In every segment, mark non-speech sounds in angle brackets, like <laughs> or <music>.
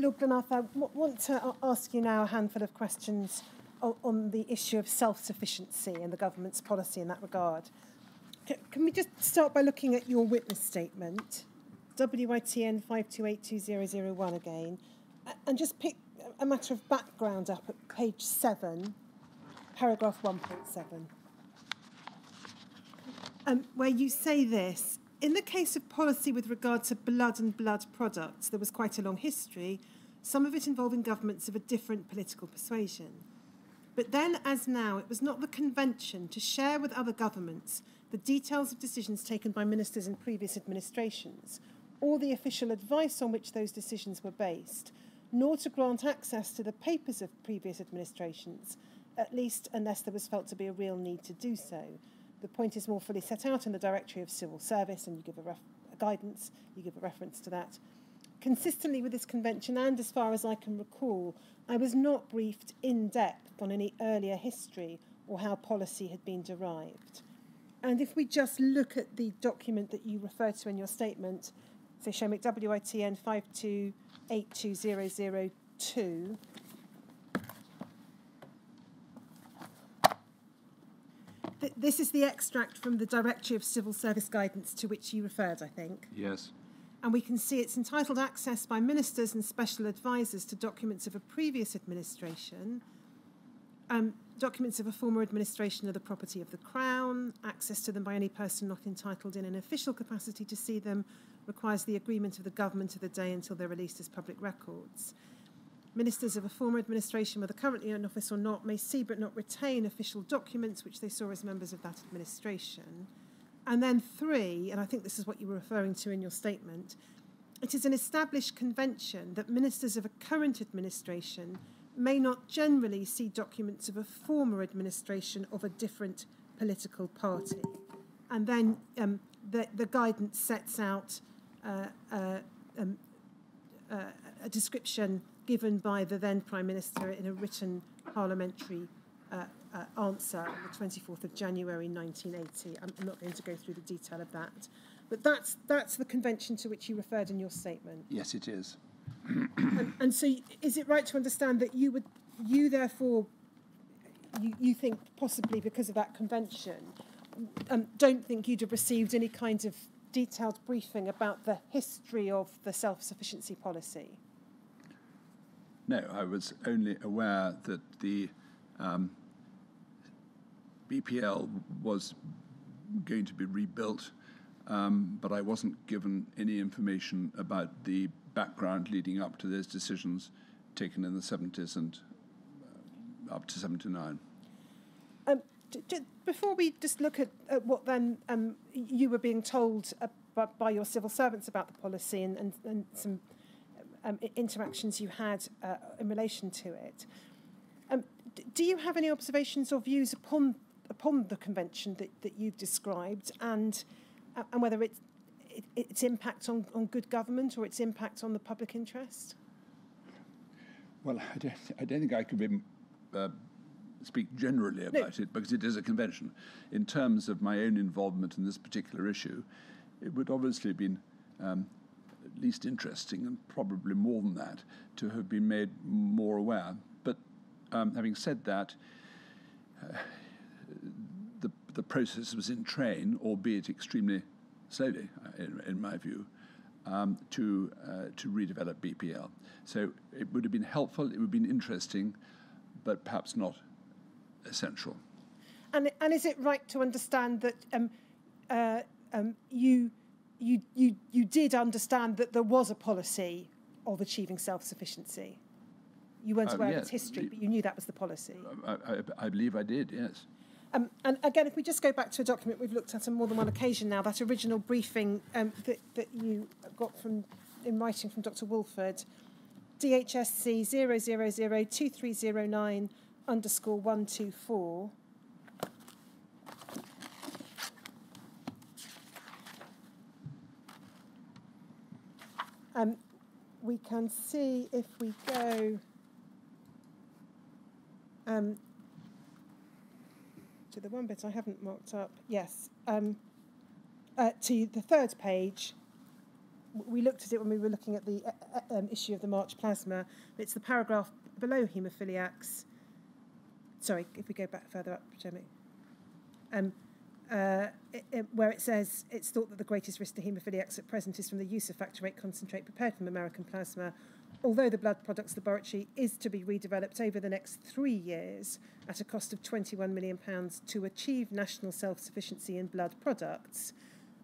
Lord Glenarthur, I want to ask you now a handful of questions on the issue of self-sufficiency and the government's policy in that regard. Can we just start by looking at your witness statement, WITN 5282001 again, and just pick a matter of background up at page 7, paragraph 1.7, um, where you say this, in the case of policy with regard to blood and blood products, there was quite a long history, some of it involving governments of a different political persuasion. But then, as now, it was not the convention to share with other governments the details of decisions taken by ministers in previous administrations, or the official advice on which those decisions were based, nor to grant access to the papers of previous administrations, at least unless there was felt to be a real need to do so. The point is more fully set out in the Directory of Civil Service, and you give a, a guidance, you give a reference to that. Consistently with this convention, and as far as I can recall, I was not briefed in depth on any earlier history or how policy had been derived. And if we just look at the document that you refer to in your statement, so Shomic WITN 5282002, this is the extract from the Directory of Civil Service Guidance to which you referred, I think. Yes. And we can see it's entitled Access by Ministers and Special Advisers to Documents of a Previous Administration um, documents of a former administration are the property of the Crown. Access to them by any person not entitled in an official capacity to see them requires the agreement of the government of the day until they're released as public records. Ministers of a former administration, whether currently in office or not, may see but not retain official documents which they saw as members of that administration. And then, three, and I think this is what you were referring to in your statement, it is an established convention that ministers of a current administration may not generally see documents of a former administration of a different political party. And then um, the, the guidance sets out uh, uh, um, uh, a description given by the then Prime Minister in a written parliamentary uh, uh, answer on the 24th of January 1980. I'm, I'm not going to go through the detail of that. But that's, that's the convention to which you referred in your statement. Yes, it is and, and, so, is it right to understand that you would, you therefore, you, you think possibly because of that convention, um, don't think you'd have received any kind of detailed briefing about the history of the self-sufficiency policy? No, I was only aware that the um, BPL was going to be rebuilt, um, but I wasn't given any information about the background leading up to those decisions taken in the 70s and uh, up to 79. Um, before we just look at, at what then um, you were being told uh, by, by, your civil servants about the policy and, and, and some um, interactions you had uh, in relation to it, um, do you have any observations or views upon upon the convention that, that you've described and uh, and whether it's it, its impact on, on good government or its impact on the public interest? Well, I don't, I don't think I could be, uh, speak generally about no. it because it is a convention. In terms of my own involvement in this particular issue, it would obviously have been um, least interesting and probably more than that to have been made more aware. But um, having said that, uh, the, the process was in train, albeit extremely slowly, uh, in, in my view, um, to, uh, to redevelop BPL. So it would have been helpful, it would have been interesting, but perhaps not essential. And, and is it right to understand that um, uh, um, you, you, you, you did understand that there was a policy of achieving self sufficiency? You weren't uh, aware yes. of its history, but you knew that was the policy. I, I, I believe I did, yes. Um, and again, if we just go back to a document we've looked at on more than one occasion now, that original briefing um, that, that you got from in writing from Dr. Walford, DHSC 0002309 underscore 124. Um, we can see if we go um, to the one bit I haven't marked up. Yes. Um, uh, to the third page, we looked at it when we were looking at the uh, uh, um, issue of the March plasma. It's the paragraph below haemophiliacs. Sorry, if we go back further up, Jeremy. Uh, it, it, where it says it's thought that the greatest risk to haemophiliacs at present is from the use of factor VIII concentrate prepared from American plasma, although the blood products laboratory is to be redeveloped over the next three years at a cost of £21 million to achieve national self-sufficiency in blood products.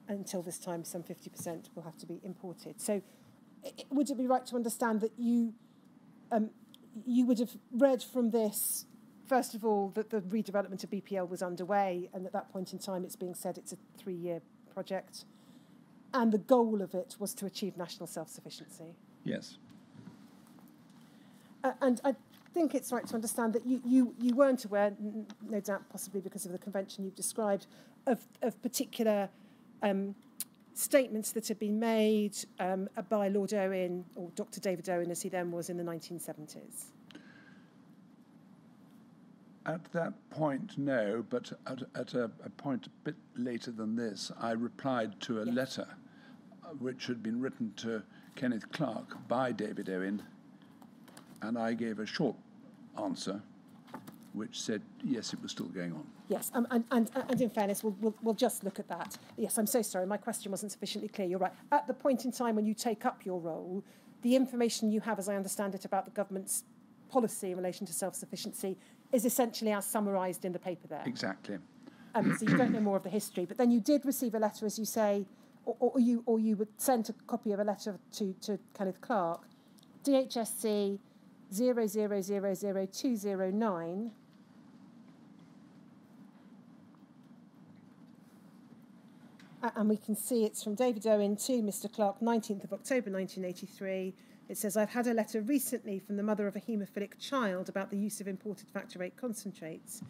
Until this time, some 50% will have to be imported. So would it be right to understand that you, um, you would have read from this first of all, that the redevelopment of BPL was underway, and at that point in time, it's being said it's a three year project. And the goal of it was to achieve national self sufficiency. Yes. Uh, and I think it's right to understand that you, you, you weren't aware, no doubt possibly because of the convention you've described, of, of particular um, statements that had been made um, by Lord Owen, or Dr. David Owen as he then was in the 1970s. At that point, no, but at, at a, a, point a bit later than this, I replied to a yes. letter uh, which had been written to Kenneth Clarke by David Owen, and I gave a short answer which said, yes, it was still going on. Yes, um, and, and, and in fairness, we'll, we'll, we'll just look at that. Yes, I'm so sorry, my question wasn't sufficiently clear. You're right. At the point in time when you take up your role, the information you have, as I understand it, about the government's policy in relation to self sufficiency is essentially as summarised in the paper there. Exactly. Um, so you don't know more of the history, but then you did receive a letter, as you say, or, or you or you would send a copy of a letter to to Kenneth Clarke, DHSC zero zero zero zero two zero nine. and we can see it's from David Owen to Mr. Clarke, 19th of October 1983. It says, I've had a letter recently from the mother of a haemophilic child about the use of imported factor VIII concentrates.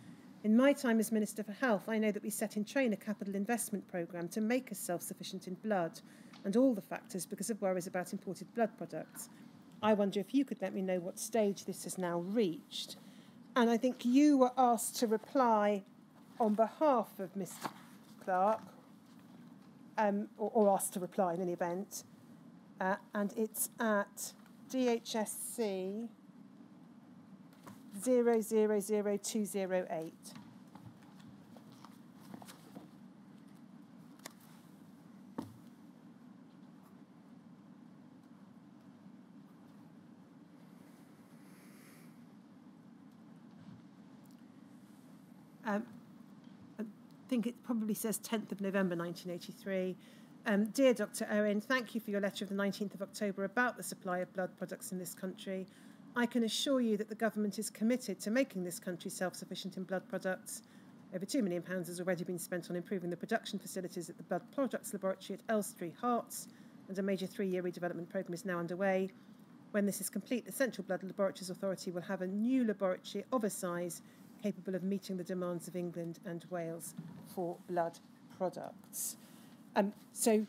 In my time as Minister for Health, I know that we set in train a capital investment programme to make us self sufficient in blood and all the factors because of worries about imported blood products. I wonder if you could let me know what stage this has now reached. And I think you were asked to reply on behalf of Mr. Clarke, um, or, or asked to reply in any event uh, and it's at DHSC 000208. Um, I think it probably says 10th of November 1983. Um, dear Dr. Owen, thank you for your letter of the 19th of October about the supply of blood products in this country. I can assure you that the government is committed to making this country self sufficient in blood products. Over £2 million has already been spent on improving the production facilities at the Blood Products Laboratory at Elstree, Herts, and a major three year redevelopment programme is now underway. When this is complete, the Central Blood Laboratories Authority will have a new laboratory of a size capable of meeting the demands of England and Wales for blood products. Um, so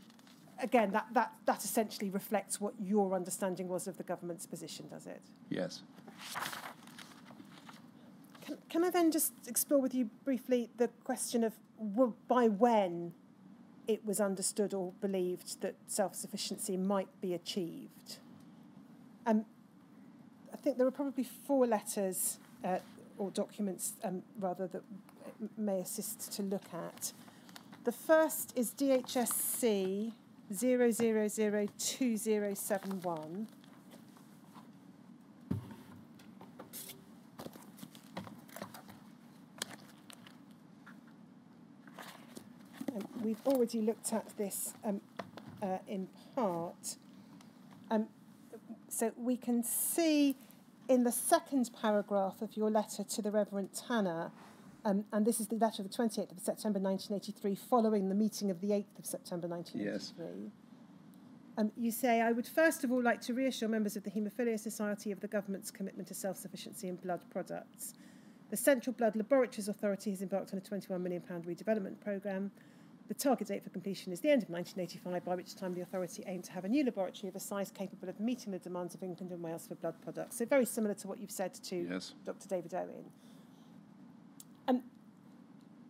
again, that, that, that essentially reflects what your understanding was of the government's position, does it? Yes. Can, can I then just explore with you briefly the question of well, by when it was understood or believed that self sufficiency might be achieved? Um, I think there are probably four letters uh, or documents, um, rather, that may assist to look at. The first is DHSC 00002071. Um, we've already looked at this um, uh, in part. Um, so we can see in the second paragraph of your letter to the Reverend Tanner um, and this is the letter of the 28th of September 1983, following the meeting of the 8th of September 1983. Yes. Um, you say, I would first of all like to reassure members of the Haemophilia Society of the government's commitment to self sufficiency in blood products. The Central Blood Laboratories Authority has embarked on a £21 million redevelopment programme. The target date for completion is the end of 1985, by which time the authority aimed to have a new laboratory of a size capable of meeting the demands of England and Wales for blood products. So, very similar to what you've said to yes. Dr. David Owen. And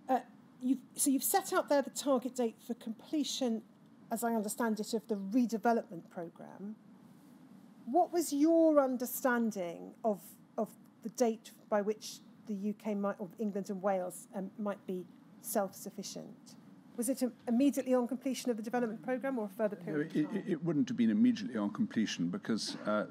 uh, you've, so you've set out there the target date for completion as I understand it, of the redevelopment programme. What was your understanding of, of the date by which the UK might, or England and Wales um, might be self-sufficient? Was it immediately on completion of the development programme or a further period it, it, it, wouldn't have been immediately on completion because uh,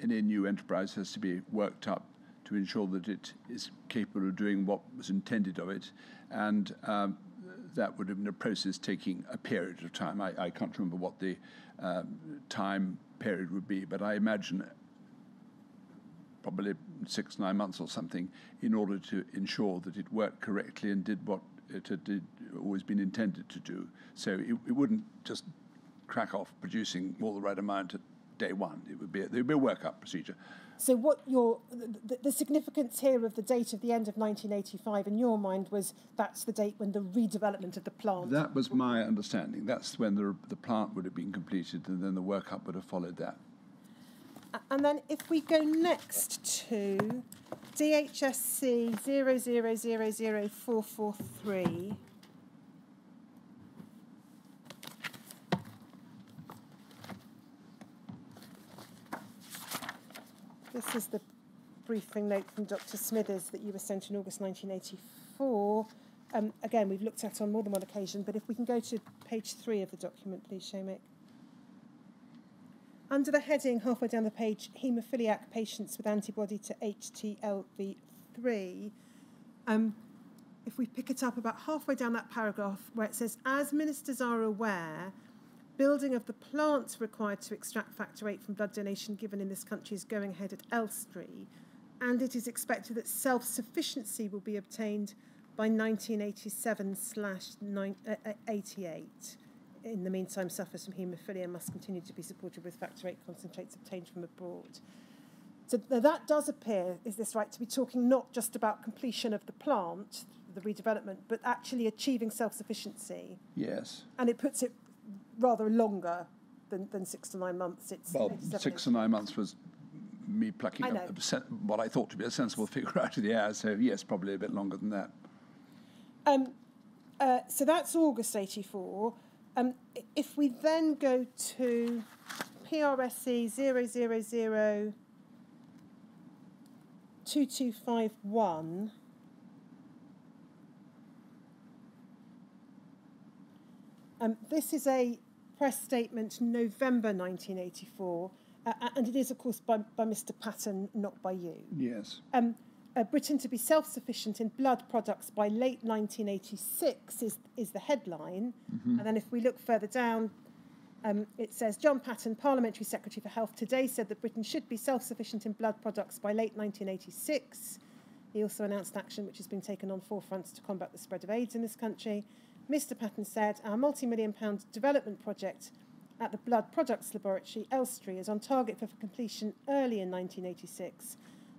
any new enterprise has to be worked up to ensure that it is capable of doing what was intended of it. And um, that would have been a process taking a period of time. I, I can't remember what the um, time period would be, but I imagine probably six, nine months or something in order to ensure that it worked correctly and did what it had always been intended to do. So it, it wouldn't just crack off producing all the right amount at day one. It would be there would be a workup procedure. So what your the, the, significance here of the date of the end of 1985 in your mind was that's the date when the redevelopment of the plant. That was my understanding. That's when the the plant would have been completed, and then the workup would have followed that. And then if we go next to DHSC 0000443. This is the briefing note from Dr. Smithies that you were sent in August 1984. Um, again, we've looked at on more than one occasion, but if we can go to page three of the document, please, Seamus. Under the heading, halfway down the page, haemophiliac patients with antibody to HTLV3, um, if we pick it up about halfway down that paragraph where it says, as ministers are aware, Building of the plants required to extract factor VIII from blood donation given in this country is going ahead at Elstree, and it is expected that self sufficiency will be obtained by 1987 uh, 88. In the meantime, sufferers from haemophilia must continue to be supported with factor VIII concentrates obtained from abroad. So that does appear, is this right, to be talking not just about completion of the plant, the redevelopment, but actually achieving self sufficiency. Yes. And it puts it rather longer than, than six to nine months. It's well, six to nine months was me plucking up what I thought to be a sensible <laughs> figure out of the air. So yes, probably a bit longer than that. Um, uh, so that's August 84. Um, if we then go to PRSE 000 2251, um, this is a press statement November 1984, uh, uh, and it is, of course, by, by Mr. Patten, not by you. Yes. Um, uh, Britain to be self sufficient in blood products by late 1986 is, is the headline. Mm-hmm. And then if we look further down, um, it says John Patten, Parliamentary Secretary for Health, today said that Britain should be self sufficient in blood products by late 1986. He also announced action which has been taken on four fronts to combat the spread of AIDS in this country. Mr. Patten said our multi million pound development project at the Blood Products Laboratory, Elstree, is on target for completion early in 1986,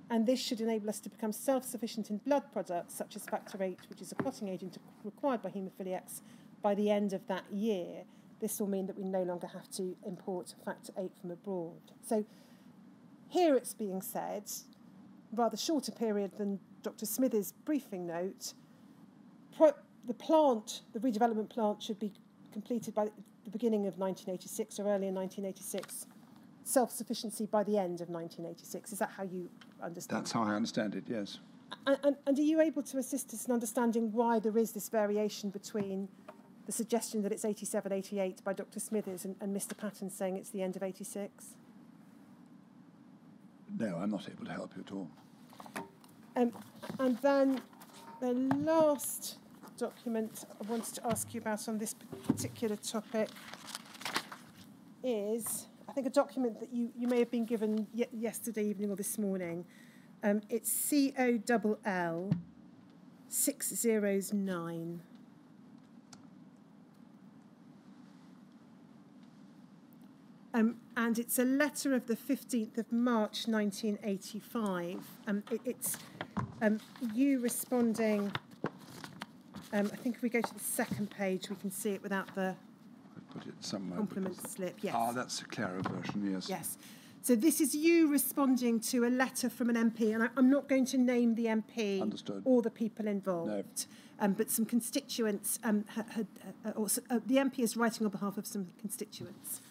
and this should enable us to become self sufficient in blood products such as factor VIII, which is a clotting agent required by haemophiliacs, by the end of that year. This will mean that we no longer have to import factor VIII from abroad. So here it's being said, rather shorter period than Dr. Smith's briefing note, the plant, the redevelopment plant, should be completed by the beginning of 1986 or early in 1986. Self sufficiency by the end of 1986. Is that how you understand? That's how I understand it. Yes. And, and, and are you able to assist us in understanding why there is this variation between the suggestion that it's 87, 88 by Dr. Smithies and, and Mr. Patten saying it's the end of 86? No, I'm not able to help you at all. Um, and then the last document I wanted to ask you about on this particular topic is, I think, a document that you, you may have been given yesterday evening or this morning. Um, it's C O L L 609. Um, and it's a letter of the 15th of March 1985. Um, it, it's um, you responding um, I think if we go to the second page, we can see it without the put it somewhere. compliment slip. Yes. Ah, that's a clearer version. Yes. Yes. So this is you responding to a letter from an MP, and I, am not going to name the MP Understood. or the people involved. No. Um, but some constituents, um, had, uh, or, uh, the MP is writing on behalf of some constituents,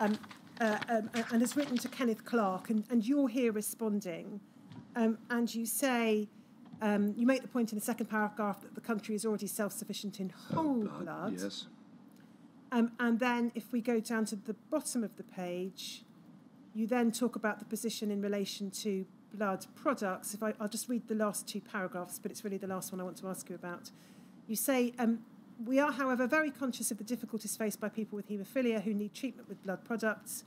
um, uh, um, and has written to Kenneth Clarke, and, and you're here responding, um, and you say, um, you make the point in the second paragraph that the country is already self-sufficient in whole blood, blood. Yes. Um, and then if we go down to the bottom of the page, you then talk about the position in relation to blood products. If I, will just read the last two paragraphs, but it's really the last one I want to ask you about. You say, um, we are, however, very conscious of the difficulties faced by people with haemophilia who need treatment with blood products.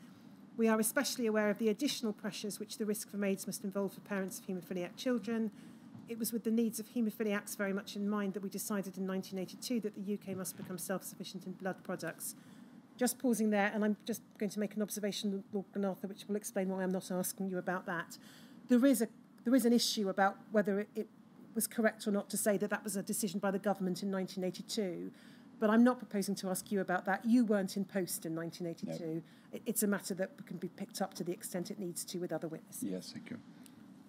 We are especially aware of the additional pressures which the risk from AIDS must involve for parents of haemophiliac children. It was with the needs of haemophiliacs very much in mind that we decided in 1982 that the UK must become self-sufficient in blood products. Just pausing there, and I'm just going to make an observation, Lord Glenarthur, which will explain why I'm not asking you about that. There is, a, there is an issue about whether it, it was correct or not to say that that was a decision by the government in 1982 but I'm not proposing to ask you about that. You weren't in post in 1982. No. It's a matter that can be picked up to the extent it needs to with other witnesses. Yes, thank you.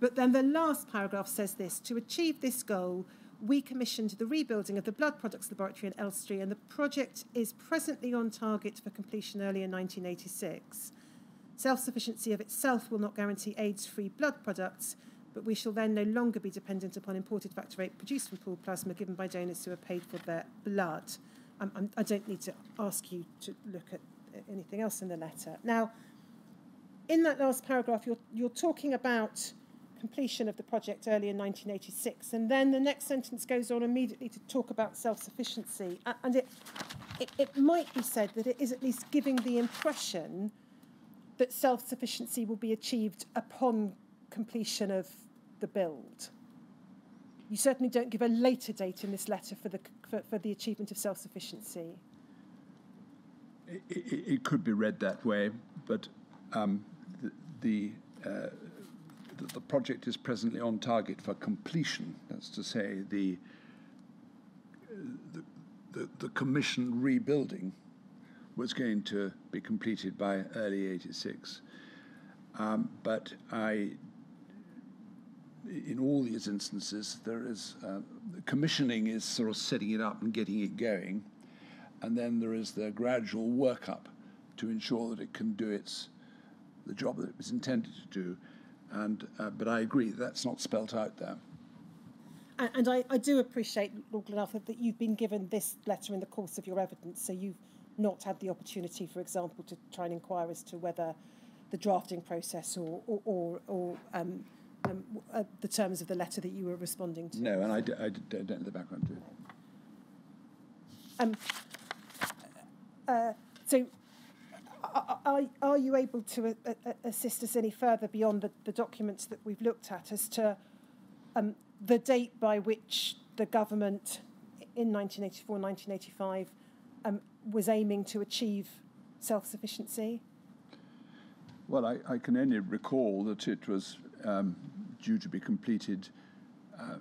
But then the last paragraph says this To achieve this goal, we commissioned the rebuilding of the Blood Products Laboratory in Elstree, and the project is presently on target for completion early in 1986. Self sufficiency of itself will not guarantee AIDS free blood products, but we shall then no longer be dependent upon imported factor VIII produced from pooled plasma given by donors who are paid for their blood. I'm, I do not need to ask you to look at uh, anything else in the letter. Now, in that last paragraph, you're, you're talking about completion of the project early in 1986, and then the next sentence goes on immediately to talk about self-sufficiency. And it, it, it might be said that it is at least giving the impression that self-sufficiency will be achieved upon completion of the build. You certainly don't give a later date in this letter for the, for, for the achievement of self sufficiency. It, it, it, could be read that way, but um, the, the, uh, the, the, project is presently on target for completion. That's to say, the, the, the, the commission rebuilding was going to be completed by early 86. Um, but I in all these instances, there is uh, commissioning is sort of setting it up and getting it going, and then there is the gradual workup to ensure that it can do its the job that it was intended to do. And uh, but I agree that's not spelt out there. And, and I, I, do appreciate, Lord Glenarthur, that you've been given this letter in the course of your evidence, so you've not had the opportunity, for example, to try and inquire as to whether the drafting process or or, or, or um, um, uh, the terms of the letter that you were responding to. No, and I, d- I, d- I don't know the background to it. Um, uh, so, are, are you able to uh, uh, assist us any further beyond the, the documents that we've looked at as to um, the date by which the government in 1984 1985 um, was aiming to achieve self sufficiency? Well, I, I, can only recall that it was um, due to be completed. Uh,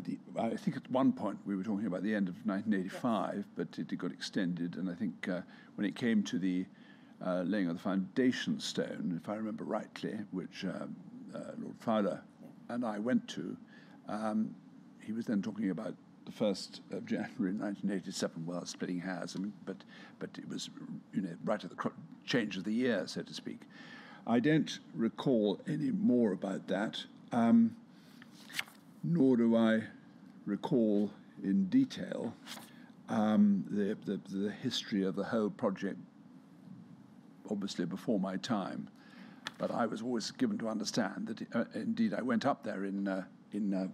the, I think at one point we were talking about the end of 1985, yes. but it, got extended, and I think uh, when it came to the uh, laying of the foundation stone, if I remember rightly, which um, uh, Lord Fowler yeah. and I went to, um, he was then talking about the first of January <laughs> 1987. Well, splitting hairs, I mean, but but it was you know right at the change of the year, so to speak. I don't recall any more about that, um, nor do I recall in detail um, the, the, the, history of the whole project, obviously before my time. But I was always given to understand that, uh, indeed, I went up there in uh, in, uh,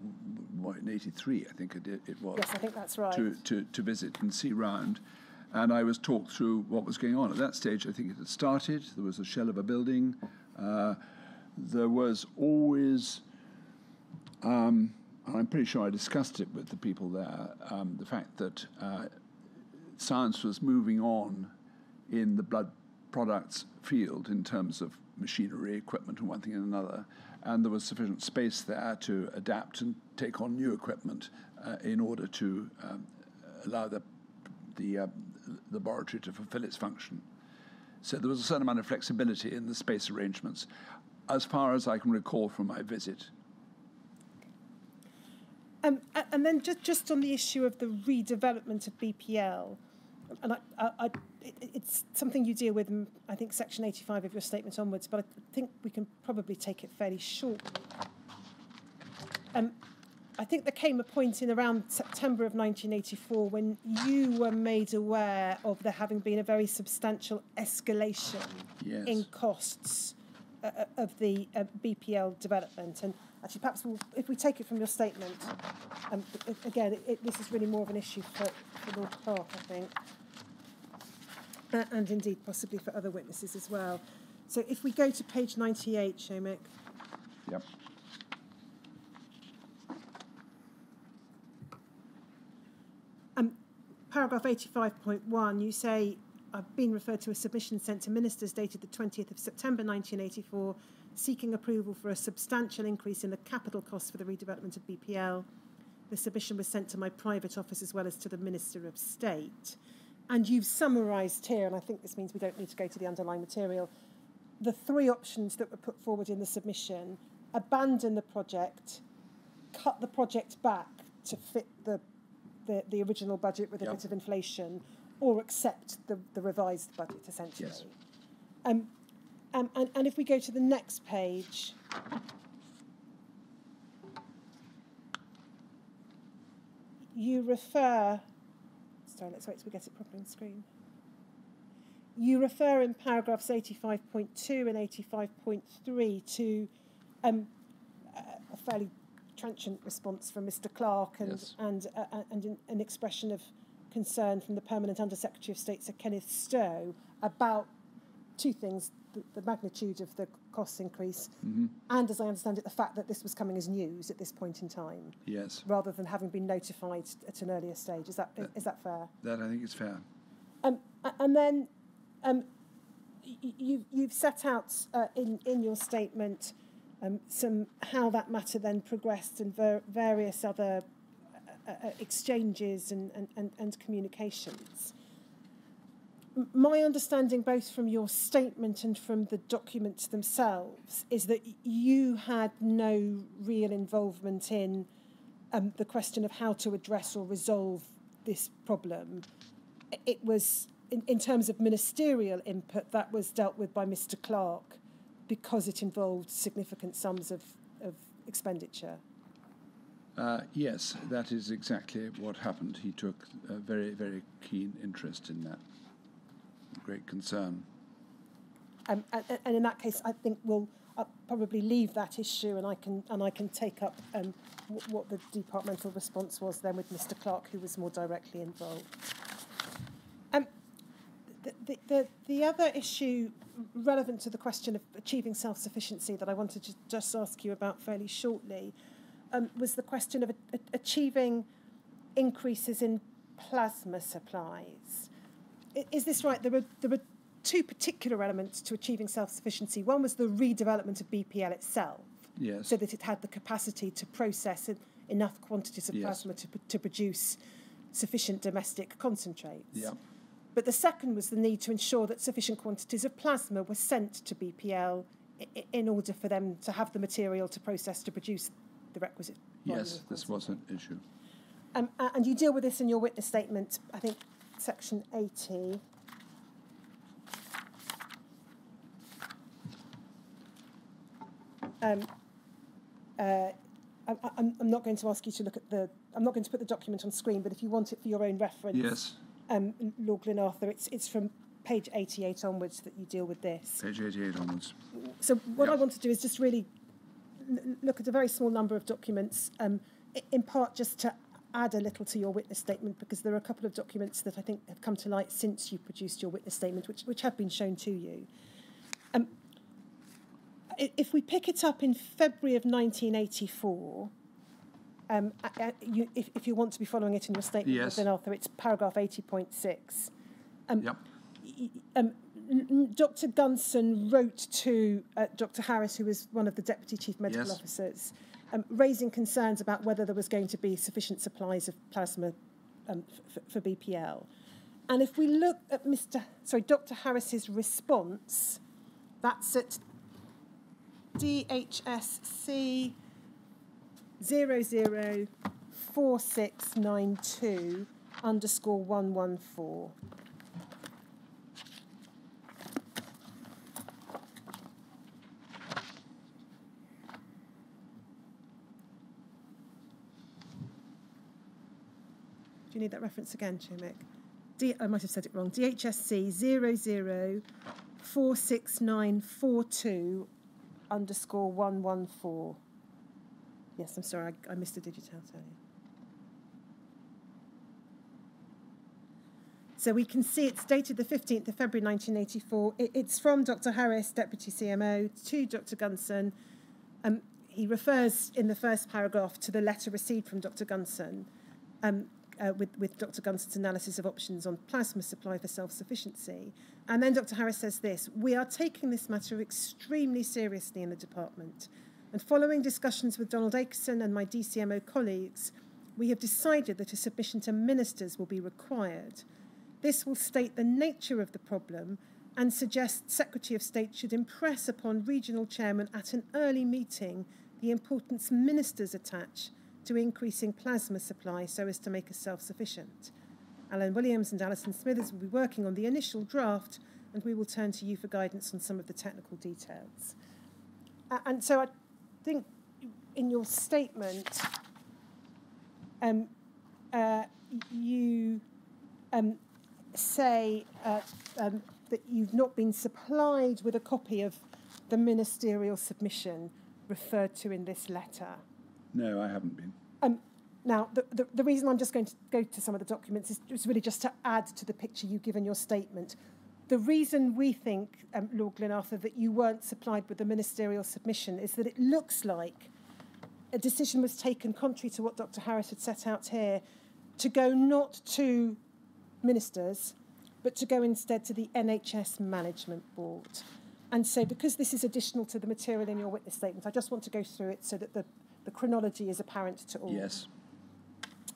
in '83, I think it, it, was. Yes, I think that's right. To, to, to visit and see round and I was talked through what was going on. At that stage, I think it had started. There was a shell of a building. Uh, there was always, um, I'm pretty sure I discussed it with the people there, um, the fact that uh, science was moving on in the blood products field in terms of machinery, equipment, and one thing and another. And there was sufficient space there to adapt and take on new equipment uh, in order to um, allow the, the uh, laboratory to fulfill its function. So there was a certain amount of flexibility in the space arrangements, as far as I can recall from my visit. Um, and then just, just on the issue of the redevelopment of BPL, and I, I, I, it's something you deal with in, I think, section 85 of your statement onwards, but I think we can probably take it fairly shortly. Um, I think there came a point in around September of 1984 when you were made aware of there having been a very substantial escalation yes. in costs uh, uh of the uh, BPL development. And actually, perhaps we'll, if we take it from your statement, um, again, it, it, this is really more of an issue for, for Lord Clarke, I think, uh, and indeed possibly for other witnesses as well. So if we go to page 98, Shomik. Yep. paragraph 85.1, you say, I've been referred to a submission sent to ministers dated the 20th of September 1984, seeking approval for a substantial increase in the capital costs for the redevelopment of BPL. The submission was sent to my private office as well as to the Minister of State. And you've summarised here, and I think this means we don't need to go to the underlying material, the three options that were put forward in the submission abandon the project, cut the project back to fit the the, the original budget with a yep. bit of inflation or accept the, the revised budget, essentially. Yes. Um, um, and, and if we go to the next page, you refer, sorry, let's wait till we get it properly on screen. You refer in paragraphs 85.2 and 85.3 to um, a fairly trenchant response from Mr Clarke and, yes. and, uh, uh, and an, an, expression of concern from the Permanent Under Secretary of State, Sir Kenneth Stowe, about two things the, magnitude of the cost increase, mm-hmm. and as I understand it, the fact that this was coming as news at this point in time. Yes. Rather than having been notified at an earlier stage. Is that, that is that fair? That I think is fair. Um, and then um, you, you've set out uh, in, in your statement um, some how that matter then progressed and ver- various other uh, uh, exchanges and, and, and, and communications. My understanding, both from your statement and from the documents themselves, is that you had no real involvement in um, the question of how to address or resolve this problem. It was, in, in terms of ministerial input, that was dealt with by Mr. Clarke because it involved significant sums of, of expenditure? Uh, yes, that is exactly what happened. He took a very, very keen interest in that, great concern. Um, and, and, in that case, I think we'll uh, probably leave that issue, and I can and I can take up um, what the departmental response was then with Mr. Clarke, who was more directly involved. Um, the, the, the, the other issue relevant to the question of achieving self-sufficiency that I wanted to just ask you about fairly shortly um, was the question of a, a, achieving increases in plasma supplies. Is this right? There were, there were two particular elements to achieving self-sufficiency. One was the redevelopment of BPL itself, yes. so that it had the capacity to process enough quantities of yes. plasma to, to produce sufficient domestic concentrates. Yeah. But the second was the need to ensure that sufficient quantities of plasma were sent to BPL in order for them to have the material to process to produce the requisite. Yes, this was an issue. Um, and you deal with this in your witness statement, I think, section 80. Um, uh, I, I'm, I'm not going to ask you to look at the. I'm not going to put the document on screen, but if you want it for your own reference, yes um, Lord Glenarthur, it's, it's from page 88 onwards that you deal with this. Page 88 onwards. So what yep. I want to do is just really look at a very small number of documents, um, in part just to add a little to your witness statement, because there are a couple of documents that I think have come to light since you produced your witness statement, which, which have been shown to you. Um, if we pick it up in February of 1984, um, you, if, if, you want to be following it in your statement, yes. Glenarthur, it's paragraph 80.6. Um, yep. Um, Dr. Gunson wrote to uh, Dr. Harris, who was one of the deputy chief medical yes. officers, um, raising concerns about whether there was going to be sufficient supplies of plasma um, for BPL. and if we look at Mr. Sorry, Dr. Harris's response, that's at DHSC 004692 underscore 114. Need that reference again, Chumik? D- I might have said it wrong. DHSC 004692 underscore 114. Yes, I'm sorry, I, I missed a digit out earlier. So we can see it's dated the 15th of February 1984. It, it's from Dr. Harris, Deputy CMO, to Dr. Gunson. Um, he refers in the first paragraph to the letter received from Dr. Gunson um, uh, with, with Dr. Gunson's analysis of options on plasma supply for self sufficiency. And then Dr. Harris says this We are taking this matter extremely seriously in the department. And following discussions with Donald Acheson and my DCMO colleagues, we have decided that a submission to ministers will be required. This will state the nature of the problem and suggest Secretary of State should impress upon regional chairmen at an early meeting the importance ministers attach to increasing plasma supply so as to make us self-sufficient. Alan Williams and Alison Smithies will be working on the initial draft and we will turn to you for guidance on some of the technical details. Uh, and so I think in your statement, um, uh, you um, say uh, um, that you've not been supplied with a copy of the ministerial submission referred to in this letter. No, I haven't been. Um, now, the, the, the reason I'm just going to go to some of the documents is, is really just to add to the picture you give in your statement. The reason we think, um, Lord Glenarthur, that you weren't supplied with the ministerial submission is that it looks like a decision was taken, contrary to what Dr. Harris had set out here, to go not to ministers, but to go instead to the NHS Management Board. And so, because this is additional to the material in your witness statement, I just want to go through it so that the, the chronology is apparent to all. Yes.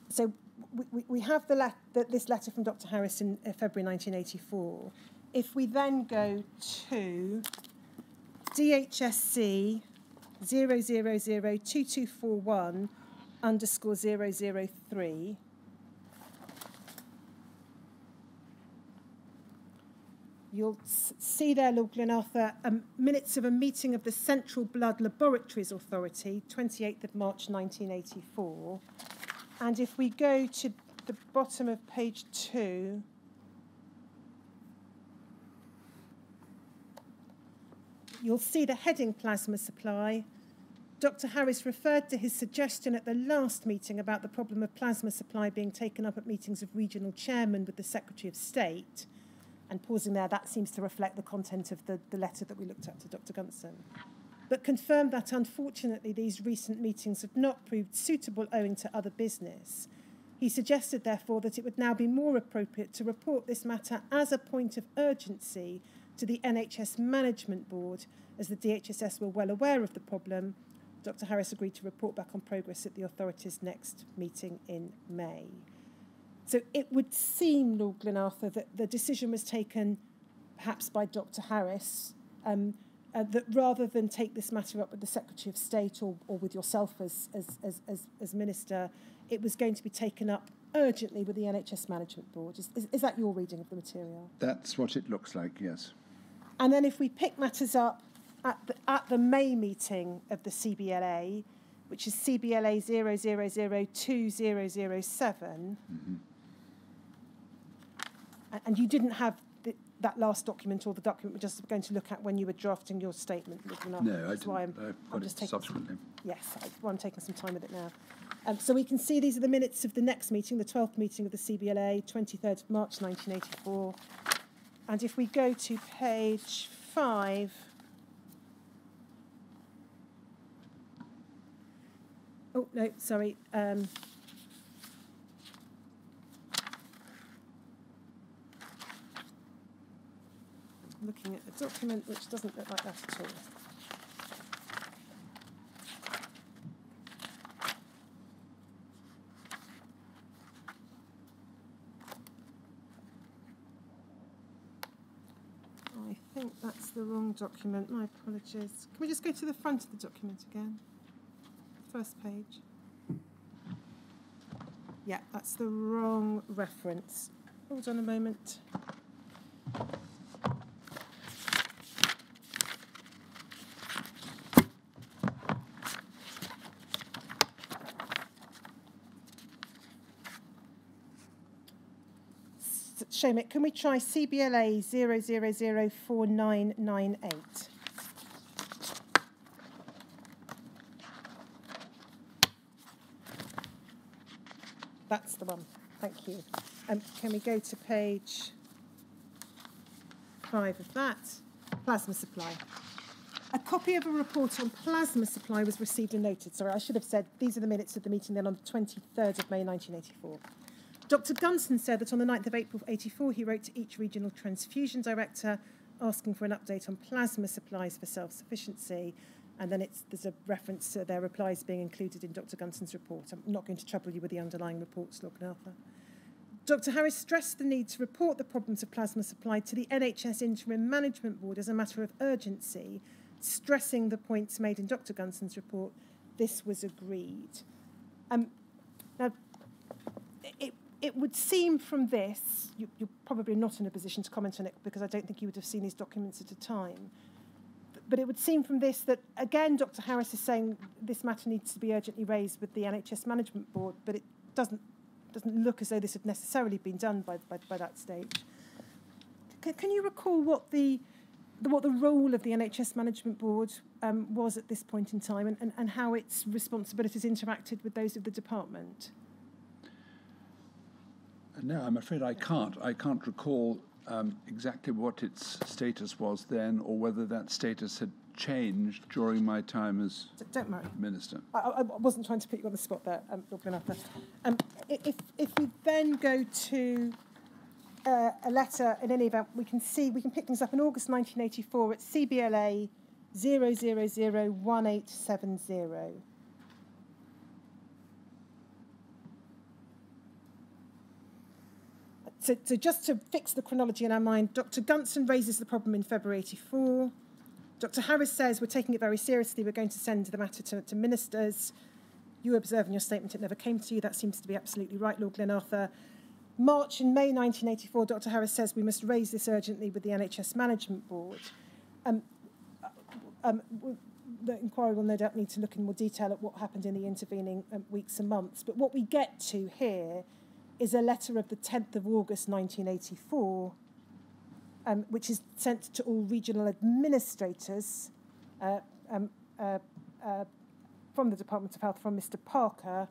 So, we, we have the le- the, this letter from Dr. Harris in uh, February 1984. If we then go to DHSC 00022241 underscore 003, You'll see there, Lord Glenarthur, um, minutes of a meeting of the Central Blood Laboratories Authority, 28th of March 1984. And if we go to the bottom of page two, you'll see the heading plasma supply. Dr. Harris referred to his suggestion at the last meeting about the problem of plasma supply being taken up at meetings of regional chairmen with the Secretary of State. And pausing there, that seems to reflect the content of the, the letter that we looked at to Dr. Gunson. But confirmed that unfortunately these recent meetings have not proved suitable owing to other business. He suggested, therefore, that it would now be more appropriate to report this matter as a point of urgency to the NHS Management Board, as the DHSS were well aware of the problem. Dr. Harris agreed to report back on progress at the authority's next meeting in May. So it would seem, Lord Glenarthur, that the decision was taken perhaps by Dr. Harris um, uh, that rather than take this matter up with the Secretary of State or, or with yourself as, as, as, as, as Minister, it was going to be taken up urgently with the NHS Management Board. Is, is, is that your reading of the material? That's what it looks like, yes. And then if we pick matters up at the, at the May meeting of the CBLA, which is CBLA 00020007, mm-hmm. And you didn't have the, that last document or the document we're just going to look at when you were drafting your statement. No, I didn't. Why I'm, I've got I'm just it subsequently. Some, yes, I, well, I'm taking some time with it now. Um, so we can see these are the minutes of the next meeting, the 12th meeting of the CBLA, 23rd of March 1984. And if we go to page five, oh no, sorry. Um, looking at a document which doesn't look like that at all. I think that's the wrong document. My apologies. Can we just go to the front of the document again? First page. Yeah, that's the wrong reference. Hold on a moment. Can we try CBLA 00049998? That's the one. Thank you. Um, can we go to page five of that? Plasma supply. A copy of a report on plasma supply was received and noted. Sorry, I should have said these are the minutes of the meeting then on the 23rd of May 1984. Dr. Gunson said that on the 9th of April 84, he wrote to each regional transfusion director asking for an update on plasma supplies for self-sufficiency. And then there's a reference to their replies being included in Dr. Gunson's report. I'm not going to trouble you with the underlying reports, Lord Arthur. Dr. Harris stressed the need to report the problems of plasma supply to the NHS Interim Management Board as a matter of urgency, stressing the points made in Dr. Gunson's report. This was agreed. Um, it, would seem from this, you, you're probably not in a position to comment on it because I don't think you would have seen these documents at a time. But it would seem from this that, again, Dr. Harris is saying this matter needs to be urgently raised with the NHS Management Board, but it doesn't, doesn't look as though this had necessarily been done by, by, by that stage. Can, can you recall what the, the, what the role of the NHS Management Board um, was at this point in time and, and, and how its responsibilities interacted with those of the department? No, I'm afraid I can't. I can't recall um, exactly what its status was then or whether that status had changed during my time as Don't worry. minister. I, I wasn't trying to put you on the spot there, um. Um, if, if we then go to uh, a letter, in any event, we can see, we can pick things up in August 1984 at CBLA 0001870. So, just to fix the chronology in our mind, Dr. Gunson raises the problem in February 84. Dr. Harris says we're taking it very seriously. We're going to send the matter to, to ministers. You observe in your statement it never came to you. That seems to be absolutely right, Lord Glenarthur. March and May 1984, Dr. Harris says we must raise this urgently with the NHS Management Board. Um, um, the inquiry will no doubt need to look in more detail at what happened in the intervening um, weeks and months. But what we get to here is a letter of the 10th of August 1984, um, which is sent to all regional administrators uh, um, uh, uh, from the Department of Health, from Mr. Parker.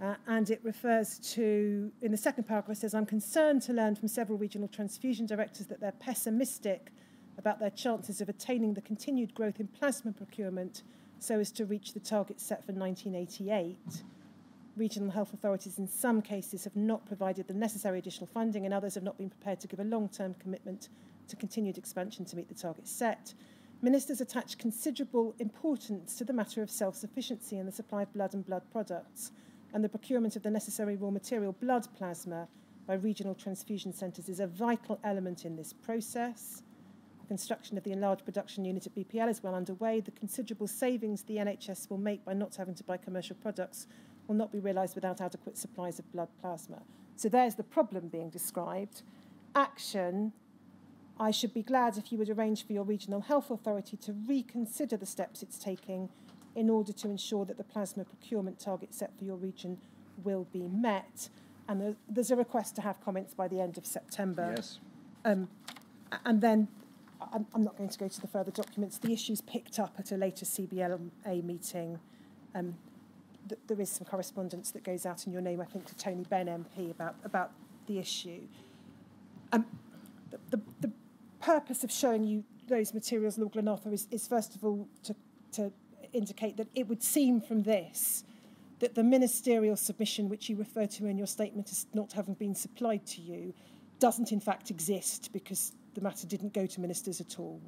Uh, and it refers to, in the second paragraph, says, I'm concerned to learn from several regional transfusion directors that they're pessimistic about their chances of attaining the continued growth in plasma procurement so as to reach the target set for 1988 regional health authorities in some cases have not provided the necessary additional funding and others have not been prepared to give a long-term commitment to continued expansion to meet the target set. Ministers attach considerable importance to the matter of self-sufficiency in the supply of blood and blood products and the procurement of the necessary raw material blood plasma by regional transfusion centres is a vital element in this process. The construction of the enlarged production unit at BPL is well underway. The considerable savings the NHS will make by not having to buy commercial products will not be realised without adequate supplies of blood plasma. So there's the problem being described. Action, I should be glad if you would arrange for your regional health authority to reconsider the steps it's taking in order to ensure that the plasma procurement target set for your region will be met. And there's a request to have comments by the end of September. Yes. Um, and then I'm, I'm not going to go to the further documents. The issues picked up at a later CBLA meeting. Um, th there is some correspondence that goes out in your name, I think, to Tony Benn MP about, about the issue. Um, the, the, the purpose of showing you those materials, Lord Glenarthur, is, is first of all to, to indicate that it would seem from this that the ministerial submission which you refer to in your statement as not having been supplied to you doesn't in fact exist because the matter didn't go to ministers at all.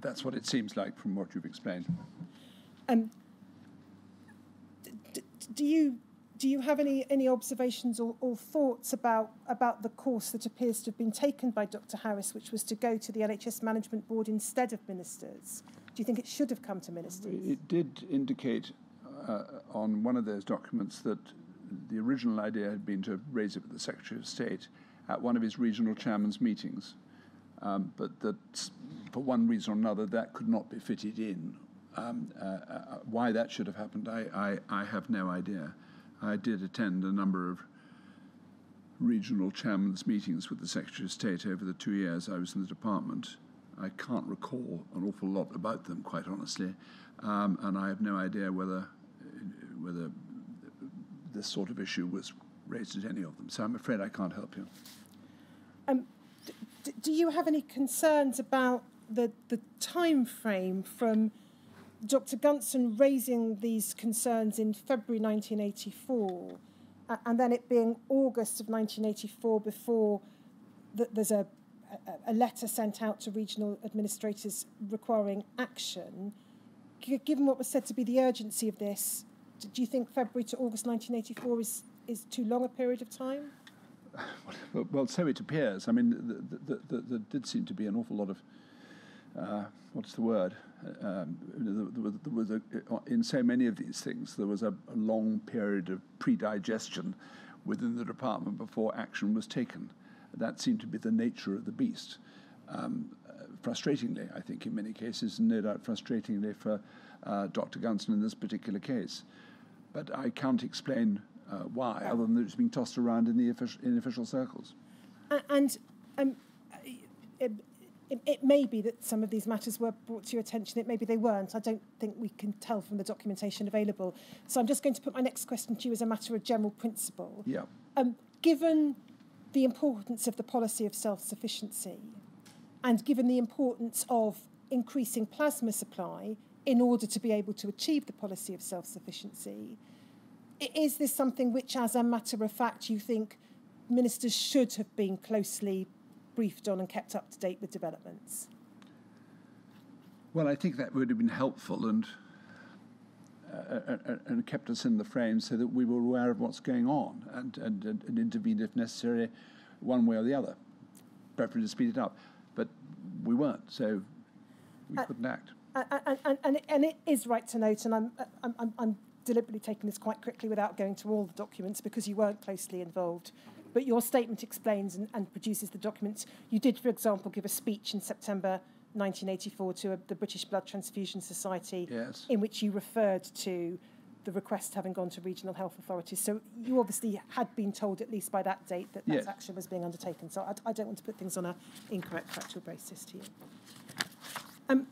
That's what it seems like from what you've explained. Um, do you do you have any, any observations or, or thoughts about, about the course that appears to have been taken by Dr. Harris, which was to go to the NHS Management Board instead of ministers? Do you think it should have come to ministers? It did indicate uh, on one of those documents that the original idea had been to raise it with the Secretary of State at one of his regional chairman's meetings, um, but that for one reason or another that could not be fitted in. Um, uh, uh, why that should have happened, I, I, I have no idea. I did attend a number of regional chairman's meetings with the Secretary of State over the two years I was in the department. I can't recall an awful lot about them, quite honestly, um, and I have no idea whether whether this sort of issue was raised at any of them. So I'm afraid I can't help you. Um, do you have any concerns about the the time frame from Dr. Gunson raising these concerns in February 1984, uh, and then it being August of 1984 before th- there's a, a, a letter sent out to regional administrators requiring action. Given what was said to be the urgency of this, do you think February to August 1984 is, is too long a period of time? Well, so it appears. I mean, there did seem to be an awful lot of, uh, what's the word? Um, there was a, in so many of these things, there was a, a long period of predigestion within the department before action was taken. That seemed to be the nature of the beast. Um, uh, frustratingly, I think, in many cases, and no doubt frustratingly for uh, Dr. Gunson in this particular case. But I can't explain uh, why, other than that it's being tossed around in the official, in official circles. And um, it, it may be that some of these matters were brought to your attention. It may be they weren't. I don't think we can tell from the documentation available. So I'm just going to put my next question to you as a matter of general principle. Yeah. Um, given the importance of the policy of self-sufficiency and given the importance of increasing plasma supply in order to be able to achieve the policy of self-sufficiency, is this something which, as a matter of fact, you think ministers should have been closely briefed on and kept up to date with developments? Well, I think that would have been helpful and uh, uh, uh, and kept us in the frame so that we were aware of what's going on and, and, and intervened if necessary, one way or the other, preferably to speed it up. But we weren't, so we uh, couldn't act. And, and, and, it, and it is right to note, and I'm, I'm, I'm deliberately taking this quite quickly without going to all the documents because you weren't closely involved but your statement explains and, and produces the documents. You did, for example, give a speech in September 1984 to a, the British Blood Transfusion Society, yes. in which you referred to the request having gone to regional health authorities. So you obviously had been told, at least by that date, that that yes. action was being undertaken. So I, I, don't want to put things on an incorrect factual basis to you. Um,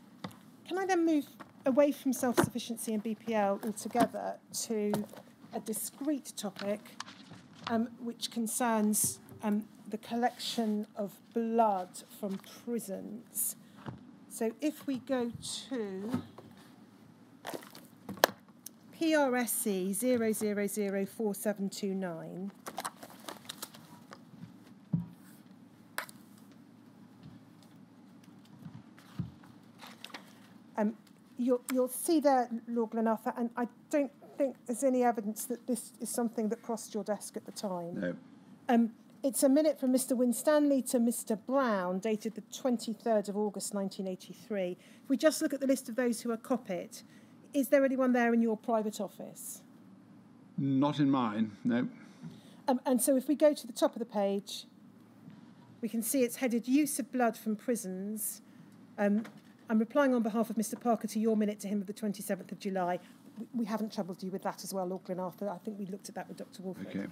can I then move away from self-sufficiency and BPL altogether to a discrete topic um, which concerns um, the collection of blood from prisons. So if we go to PRSE 000479, um, you'll, you'll see there, Lord Glenarthur, and I don't think there's any evidence that this is something that crossed your desk at the time. No. Um, it's a minute from Mr. Winstanley to Mr. Brown, dated the 23rd of August 1983. If we just look at the list of those who are copied, is there anyone there in your private office? Not in mine, no. Um, and so if we go to the top of the page, we can see it's headed Use of Blood from Prisons. Um, I'm replying on behalf of Mr. Parker to your minute to him of the 27th of July we haven't troubled you with that as well, Lord Glenarthur. I think we looked at that with Dr. Walford. Okay.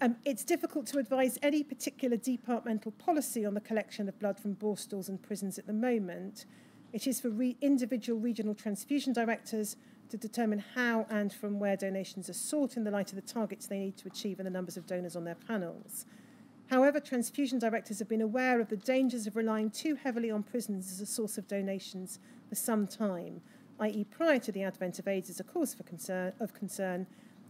Um, it's difficult to advise any particular departmental policy on the collection of blood from borstals and prisons at the moment. It is for re individual regional transfusion directors to determine how and from where donations are sought in the light of the targets they need to achieve and the numbers of donors on their panels. However, transfusion directors have been aware of the dangers of relying too heavily on prisons as a source of donations for some time, i.e., prior to the advent of AIDS as a cause for concern, of concern,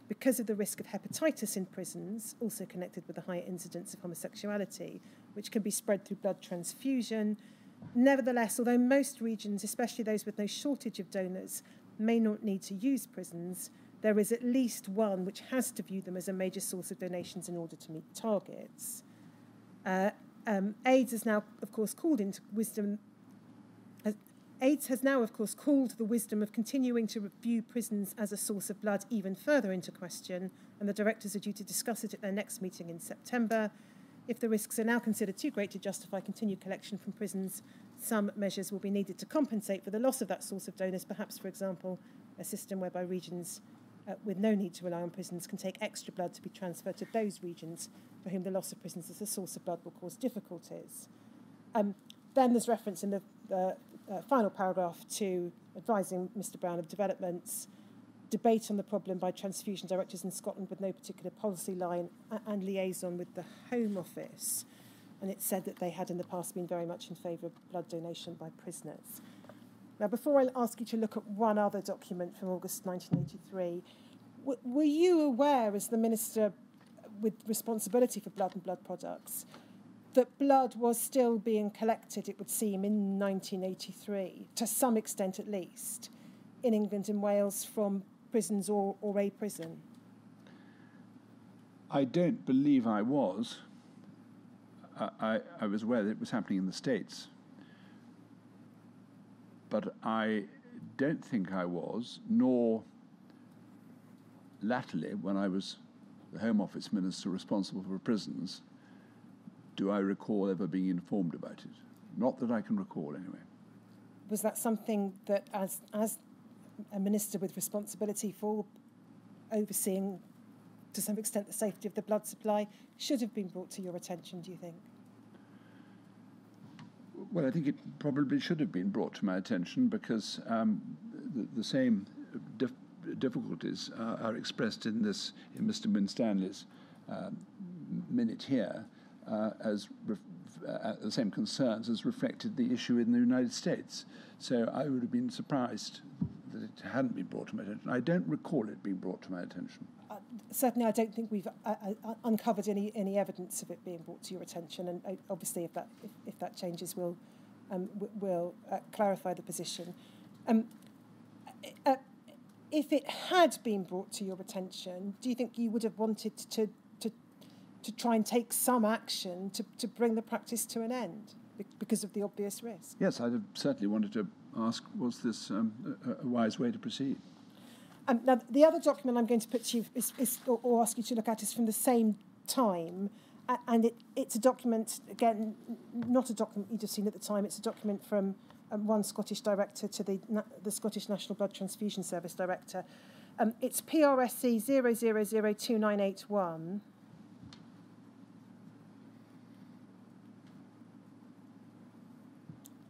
because of the risk of hepatitis in prisons, also connected with the higher incidence of homosexuality, which can be spread through blood transfusion. Nevertheless, although most regions, especially those with no shortage of donors, may not need to use prisons, there is at least one which has to view them as a major source of donations in order to meet targets. Uh, um, AIDS has now, of course, called into wisdom. AIDS has now, of course, called the wisdom of continuing to view prisons as a source of blood even further into question, and the directors are due to discuss it at their next meeting in September. If the risks are now considered too great to justify continued collection from prisons, some measures will be needed to compensate for the loss of that source of donors, perhaps, for example, a system whereby regions uh, with no need to rely on prisons can take extra blood to be transferred to those regions for whom the loss of prisons as a source of blood will cause difficulties. Um, then there's reference in the uh, uh, final paragraph to advising Mr Brown of developments, debate on the problem by transfusion directors in Scotland with no particular policy line, and liaison with the Home Office. And it said that they had in the past been very much in favour of blood donation by prisoners. Now, before I ask you to look at one other document from August 1983, were you aware, as the Minister with responsibility for blood and blood products, that blood was still being collected, it would seem, in 1983, to some extent at least, in England and Wales from prisons or, or a prison? I don't believe I was. I, I, I was aware that it was happening in the States but I don't think I was, nor latterly, when I was the Home Office Minister responsible for prisons, do I recall ever being informed about it. Not that I can recall, anyway. Was that something that, as, as a minister with responsibility for overseeing, to some extent, the safety of the blood supply, should have been brought to your attention, do you think? Well, I think it probably should have been brought to my attention because um, the, the, same dif- difficulties uh, are expressed in this in Mr. Winstanley's uh, minute here uh, as ref- uh, the same concerns as reflected the issue in the United States. So I would have been surprised that it hadn't been brought to my attention. I don't recall it being brought to my attention. Uh, certainly, I don't think we've uh, uh, uncovered any, any evidence of it being brought to your attention. And uh, obviously, if that if, if that changes, we'll um, we'll uh, clarify the position. Um, uh, if it had been brought to your attention, do you think you would have wanted to to try and take some action to, to bring the practice to an end because of the obvious risk? Yes, I'd certainly wanted to ask: Was this um, a, a wise way to proceed? Um, now, the other document I'm going to put to you is, is, or, or ask you to look at is from the same time, uh, and it, it's a document, again, not a document you'd have seen at the time, it's a document from um, one Scottish director to the, the Scottish National Blood Transfusion Service director. Um, it's PRSC 000291.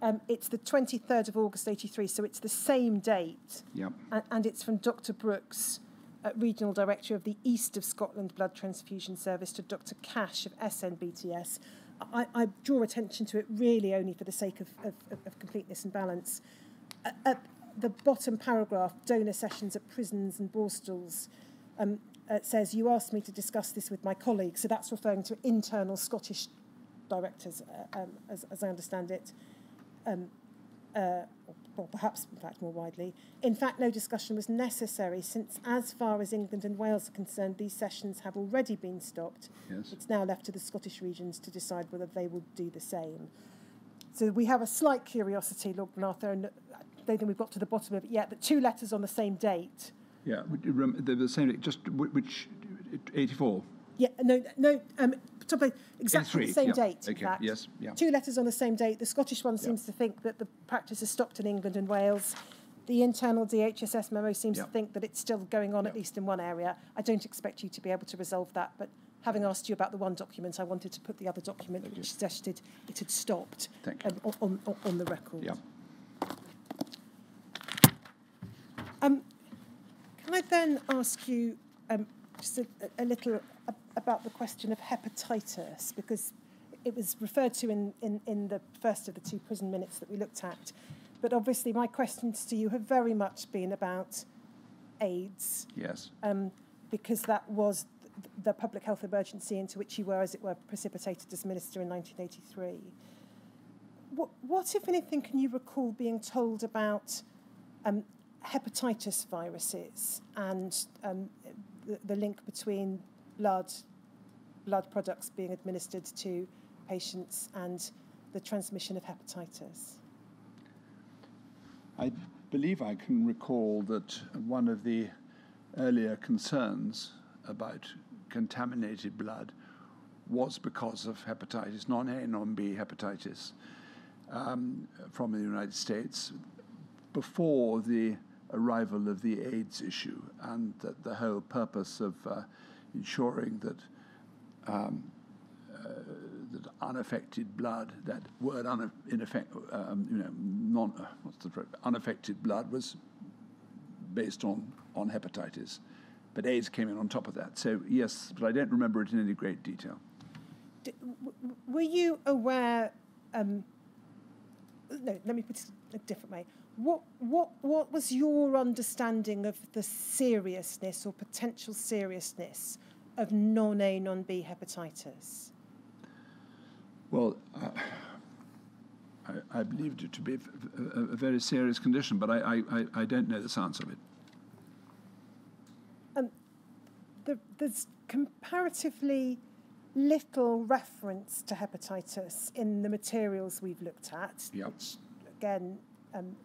Um, it's the 23rd of August 83, so it's the same date. Yep. And, and it's from Dr. Brooks, uh, Regional Director of the East of Scotland Blood Transfusion Service, to Dr. Cash of SNBTS. I, I draw attention to it really only for the sake of, of, of completeness and balance. Uh, at the bottom paragraph, donor sessions at prisons and borstals, um, uh, says, You asked me to discuss this with my colleagues. So that's referring to internal Scottish directors, uh, um, as, as I understand it um, uh, or perhaps in fact more widely. In fact, no discussion was necessary since, as far as England and Wales are concerned, these sessions have already been stopped. Yes. It's now left to the Scottish regions to decide whether they will do the same. So we have a slight curiosity, Lord Arthur, and I don't think we've got to the bottom of it yet, but two letters on the same date. Yeah, the same, just which, 84? Yeah, no, no, um, exactly the same yeah. date. Okay. Yes. Yeah. Two letters on the same date. The Scottish one seems to think that the practice has stopped in England and Wales. The internal DHSS memo seems to think that it's still going on, at least in one area. I don't expect you to be able to resolve that, but having asked you about the one document, I wanted to put the other document Thank which you. suggested it had stopped um, on, on, on, the record. Yeah. Um, can I then ask you um, just a, a little about the question of hepatitis because it was referred to in, in, in the first of the two prison minutes that we looked at. But obviously, my questions to you have very much been about AIDS. Yes. Um, because that was the public health emergency into which you were, as it were, precipitated as minister in 1983. What, what if anything, can you recall being told about um, hepatitis viruses and um, the, the link between blood blood products being administered to patients and the transmission of hepatitis? I believe I can recall that one of the earlier concerns about contaminated blood was because of hepatitis, non A, non B hepatitis um, from the United States before the arrival of the AIDS issue, and that the whole purpose of uh, ensuring that um, uh, that unaffected blood, that word effect, um, you know, non, uh, what's the phrase? unaffected blood was based on, on hepatitis. But AIDS came in on top of that. So, yes, but I don't remember it in any great detail. D- w- were you aware? Um, no, let me put it a different way. What, what, what was your understanding of the seriousness or potential seriousness of non A, non B hepatitis? Well, uh, I, I, believed it to be a, a, a very serious condition, but I, I, I, don't know the science of it. Um, the, there's comparatively little reference to hepatitis in the materials we've looked at. Yep. Which, again, um,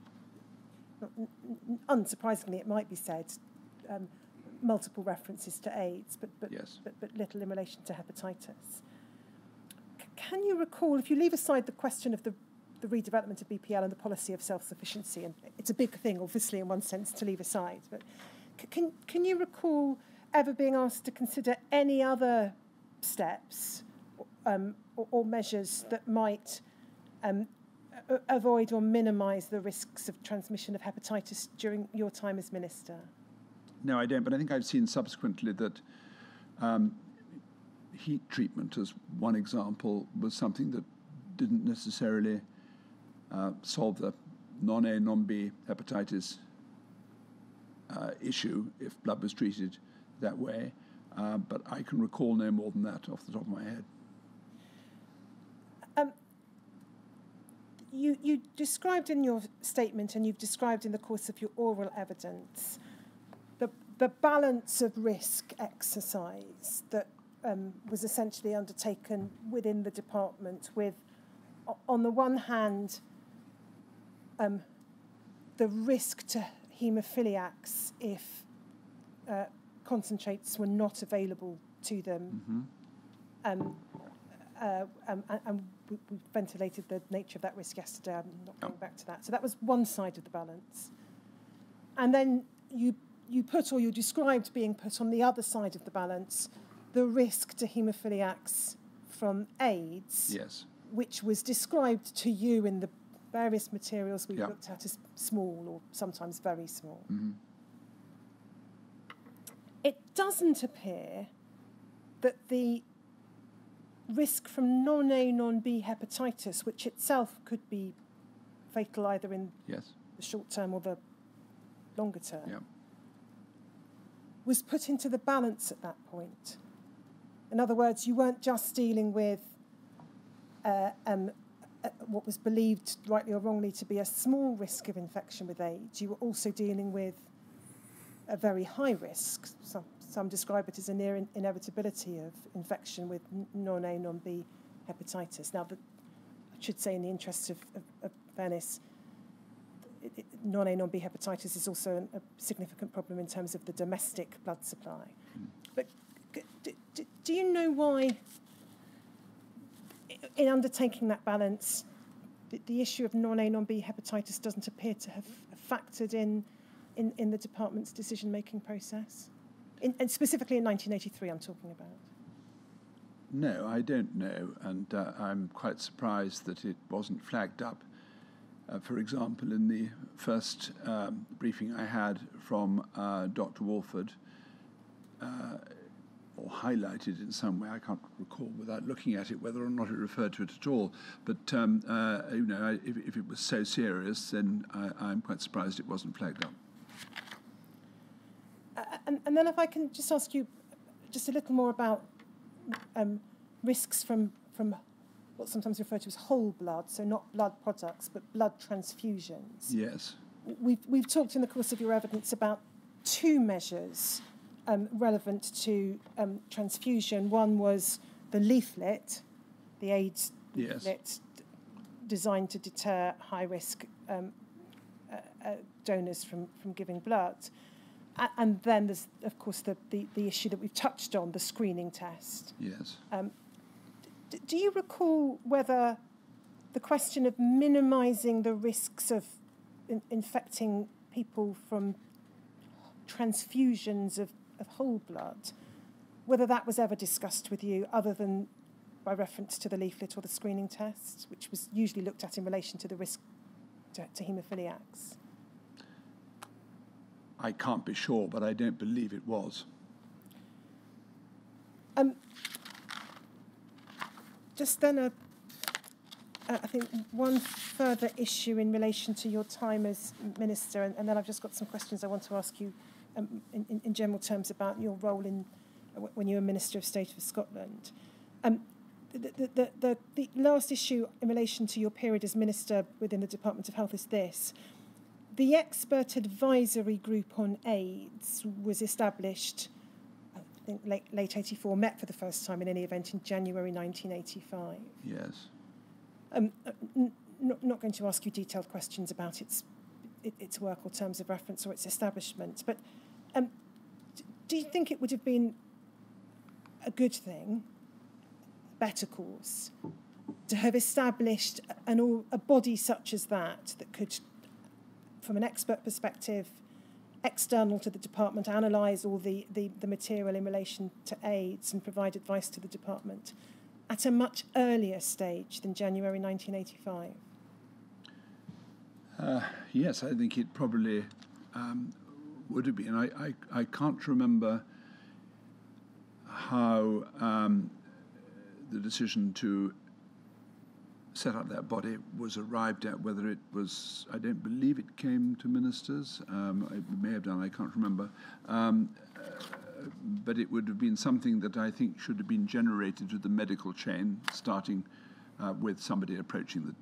unsurprisingly, it might be said, um, multiple references to AIDS, but, but, yes. but, but little in relation to hepatitis. C- can you recall, if you leave aside the question of the, the redevelopment of BPL and the policy of self-sufficiency, and it's a big thing, obviously, in one sense, to leave aside, but c- can, can you recall ever being asked to consider any other steps um, or, or measures that might um, avoid or minimise the risks of transmission of hepatitis during your time as minister? No, I don't, but I think I've seen subsequently that um, heat treatment, as one example, was something that didn't necessarily uh, solve the non A, non B hepatitis uh, issue if blood was treated that way. Uh, but I can recall no more than that off the top of my head. Um, you, you described in your statement, and you've described in the course of your oral evidence, the, balance of risk exercise that um, was essentially undertaken within the department, with, on the one hand, um, the risk to haemophiliacs if uh, concentrates were not available to them. Mm-hmm. Um, uh, um, and, and we, we ventilated the nature of that risk yesterday. I'm not going Oh. back to that. So that was one side of the balance. And then you, you put, or you described being put on the other side of the balance, the risk to haemophiliacs from AIDS, Yes. which was described to you in the various materials we Yeah. looked at as small or sometimes very small. Mm-hmm. It doesn't appear that the risk from non A, non B hepatitis, which itself could be fatal either in Yes. the short term or the longer term, Yeah. Was put into the balance at that point. In other words, you weren't just dealing with uh, um, uh, what was believed, rightly or wrongly, to be a small risk of infection with AIDS. You were also dealing with a very high risk. Some, some describe it as a near in- inevitability of infection with non A, non B hepatitis. Now, the, I should say, in the interests of, of, of non A, non B hepatitis is also an, a significant problem in terms of the domestic blood supply. But g- d- d- do you know why, in undertaking that balance, the, the issue of non A, non B hepatitis doesn't appear to have factored in in, in the department's decision making process? In, and specifically in 1983, I'm talking about. No, I don't know, and uh, I'm quite surprised that it wasn't flagged up. Uh, for example, in the first um, briefing I had from uh, Dr. Walford, uh, or highlighted in some way, I can't recall without looking at it whether or not it referred to it at all. But um, uh, you know, if, if it was so serious, then I, I'm quite surprised it wasn't flagged up. Uh, and, and then if I can just ask you just a little more about um, risks from, from what's sometimes referred to as whole blood, so not blood products, but blood transfusions. Yes. we've, we've talked in the course of your evidence about two measures um, relevant to um, transfusion. One was the leaflet, the AIDS Yes. leaflet designed to deter high risk um, uh, uh, donors from, from giving blood. A- and then there's, of course, the, the, the issue that we've touched on the screening test. Yes. D- do you recall whether the question of minimising the risks of in- infecting people from transfusions of, of whole blood, whether that was ever discussed with you other than by reference to the leaflet or the screening test, which was usually looked at in relation to the risk to, to haemophiliacs? I can't be sure, but I don't believe it was. Um, just then, I think one further issue in relation to your time as minister, and, and then I've just got some questions I want to ask you um, in, in, in general terms about your role in when you were Minister of State for Scotland. Um, the, the, the, the, the last issue in relation to your period as minister within the Department of Health is this. The expert advisory group on AIDS was established think late, late 84, met for the first time in any event in January 1985. Yes. Um, uh, n- not, not going to ask you detailed questions about its, its work or terms of reference or its establishment, but um, do you think it would have been a good thing, a better course, to have established an, a body such as that that could, from an expert perspective, external to the department, analyse all the, the, the material in relation to AIDS and provide advice to the department at a much earlier stage than January 1985? Uh, yes, I think it probably um, would have been. I, I, I can't remember how um, the decision to set up that body was arrived at, whether it was, I don't believe it came to ministers, um, it may have done, I can't remember. Um, uh, but it would have been something that I think should have been generated to the medical chain, starting uh, with somebody approaching the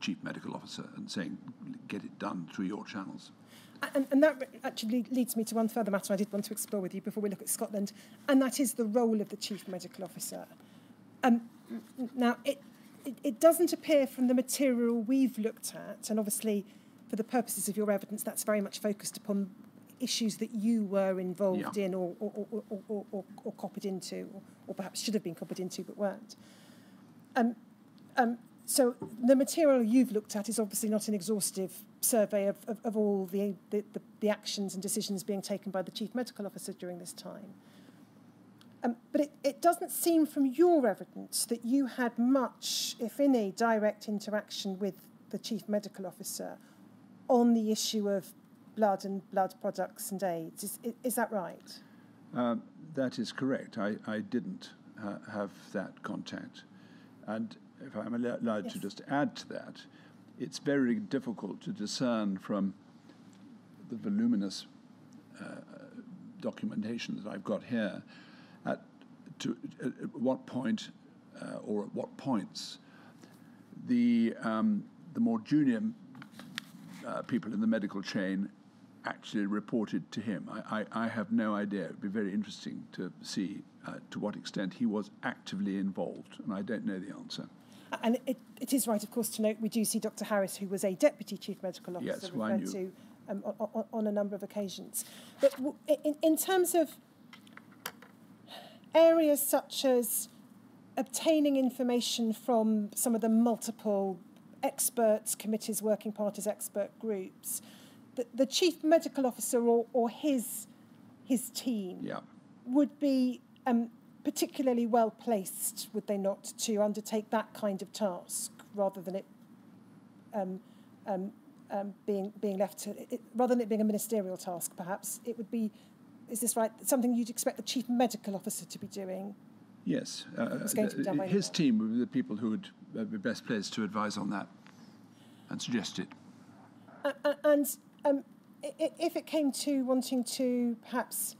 chief medical officer and saying, get it done through your channels. And, and that actually leads me to one further matter I did want to explore with you before we look at Scotland, and that is the role of the chief medical officer. Um, now, it, it, it doesn't appear from the material we've looked at, and obviously, for the purposes of your evidence, that's very much focused upon issues that you were involved Yeah. in or, or, or, or, or, copied into, or, or perhaps should have been copied into but weren't. Um, um, so the material you've looked at is obviously not an exhaustive survey of, of, of all the, the, the, the actions and decisions being taken by the chief medical officer during this time. Um, but it, it doesn't seem from your evidence that you had much, if any, direct interaction with the chief medical officer on the issue of blood and blood products and AIDS. Is, is, that right? Um, that is correct. I, I didn't uh, have that contact. And if I'm allo- allowed to just add to that, it's very difficult to discern from the voluminous uh, documentation that I've got here to, at what point uh, or at what points the, um, the more junior uh, people in the medical chain actually reported to him. I, I, I have no idea. It would be very interesting to see uh, to what extent he was actively involved, and I don't know the answer. And it, it is right, of course, to note we do see Dr. Harris, who was a deputy chief medical officer, Yes, referred to um, on, on, on a number of occasions. But w- in, in terms of areas such as obtaining information from some of the multiple experts, committees, working parties, expert groups, the, the chief medical officer or, or his, his team Yeah. would be um, particularly well placed, would they not, to undertake that kind of task rather than it um, um, um, being being left to it, rather than it being a ministerial task. Perhaps it would be. Is this right? Something you'd expect the chief medical officer to be doing. Yes. Uh, It's going to be his team would be the people who would uh, be best placed to advise on that and suggest it. A- and um, if it came to wanting to perhaps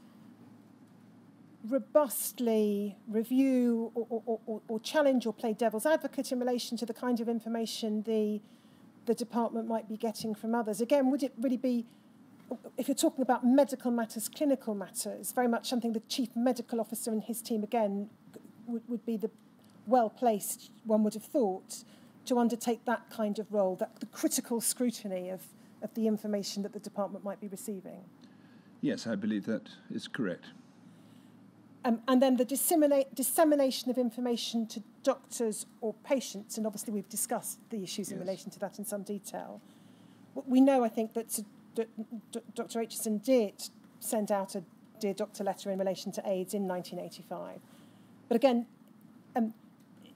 robustly review or, or, or, or challenge or play devil's advocate in relation to the kind of information the the department might be getting from others? Again, would it really be, if you're talking about medical matters, clinical matters, very much something the chief medical officer and his team, again, would, would be the well placed, one would have thought, to undertake that kind of role, that the critical scrutiny of, of the information that the department might be receiving? Yes, I believe that is correct. Um, and then the disseminate, dissemination of information to doctors or patients, and obviously we've discussed the issues in relation to that in some detail. We know, I think, that Dr. Acheson did send out a Dear Doctor letter in relation to AIDS in 1985. But again, um,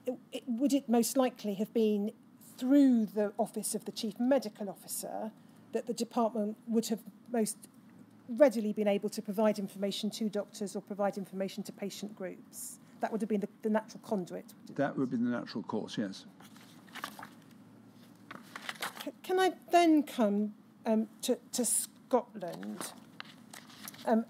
it, it, would it most likely have been through the office of the Chief Medical Officer that the department would have most readily been able to provide information to doctors or provide information to patient groups. That would have been the, the natural conduit. That would be the natural course, yes. Can I then come um, to, to Scotland? Um,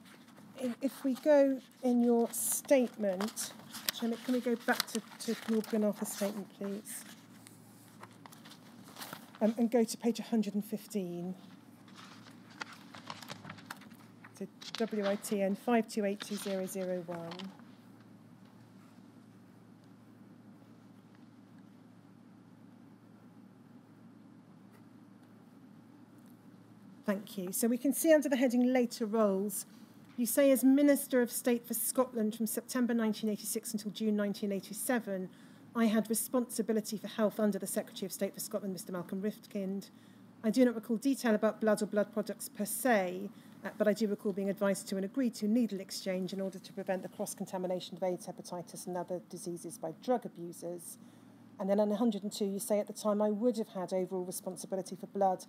if we go in your statement, can we go back to, to Lord Glenarthur's statement, please? Um, and go to page 115. To WITN 5282001. Thank you. So we can see under the heading later roles, you say as Minister of State for Scotland from September 1986 until June 1987, I had responsibility for health under the Secretary of State for Scotland, Mr Malcolm Rifkind. I do not recall detail about blood or blood products per se, uh, but I do recall being advised to and agreed to needle exchange in order to prevent the cross-contamination of AIDS, hepatitis and other diseases by drug abusers. And then on 102, you say at the time I would have had overall responsibility for blood,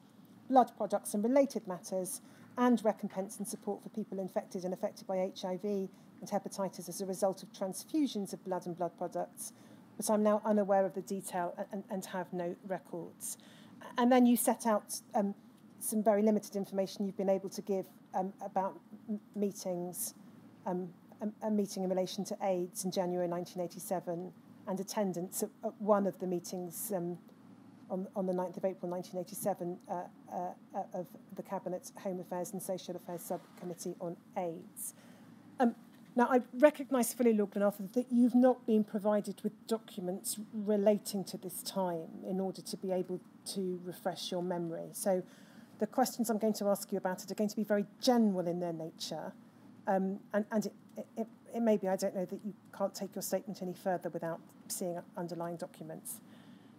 blood products and related matters, and recompense and support for people infected and affected by HIV and hepatitis as a result of transfusions of blood and blood products. But I'm now unaware of the detail and, and have no records. And then you set out um, some very limited information you've been able to give um, about meetings, um, a, a, meeting in relation to AIDS in January 1987, and attendance at, at one of the meetings um, on, on the 9th of April 1987 uh, uh, uh, of the Cabinet's Home Affairs and Social Affairs Subcommittee on AIDS. Um, now, I recognise fully, Lord Glenarthur, that you've not been provided with documents relating to this time in order to be able to refresh your memory. So the questions I'm going to ask you about it are going to be very general in their nature. Um, and and it, it, it may be, I don't know, that you can't take your statement any further without seeing underlying documents.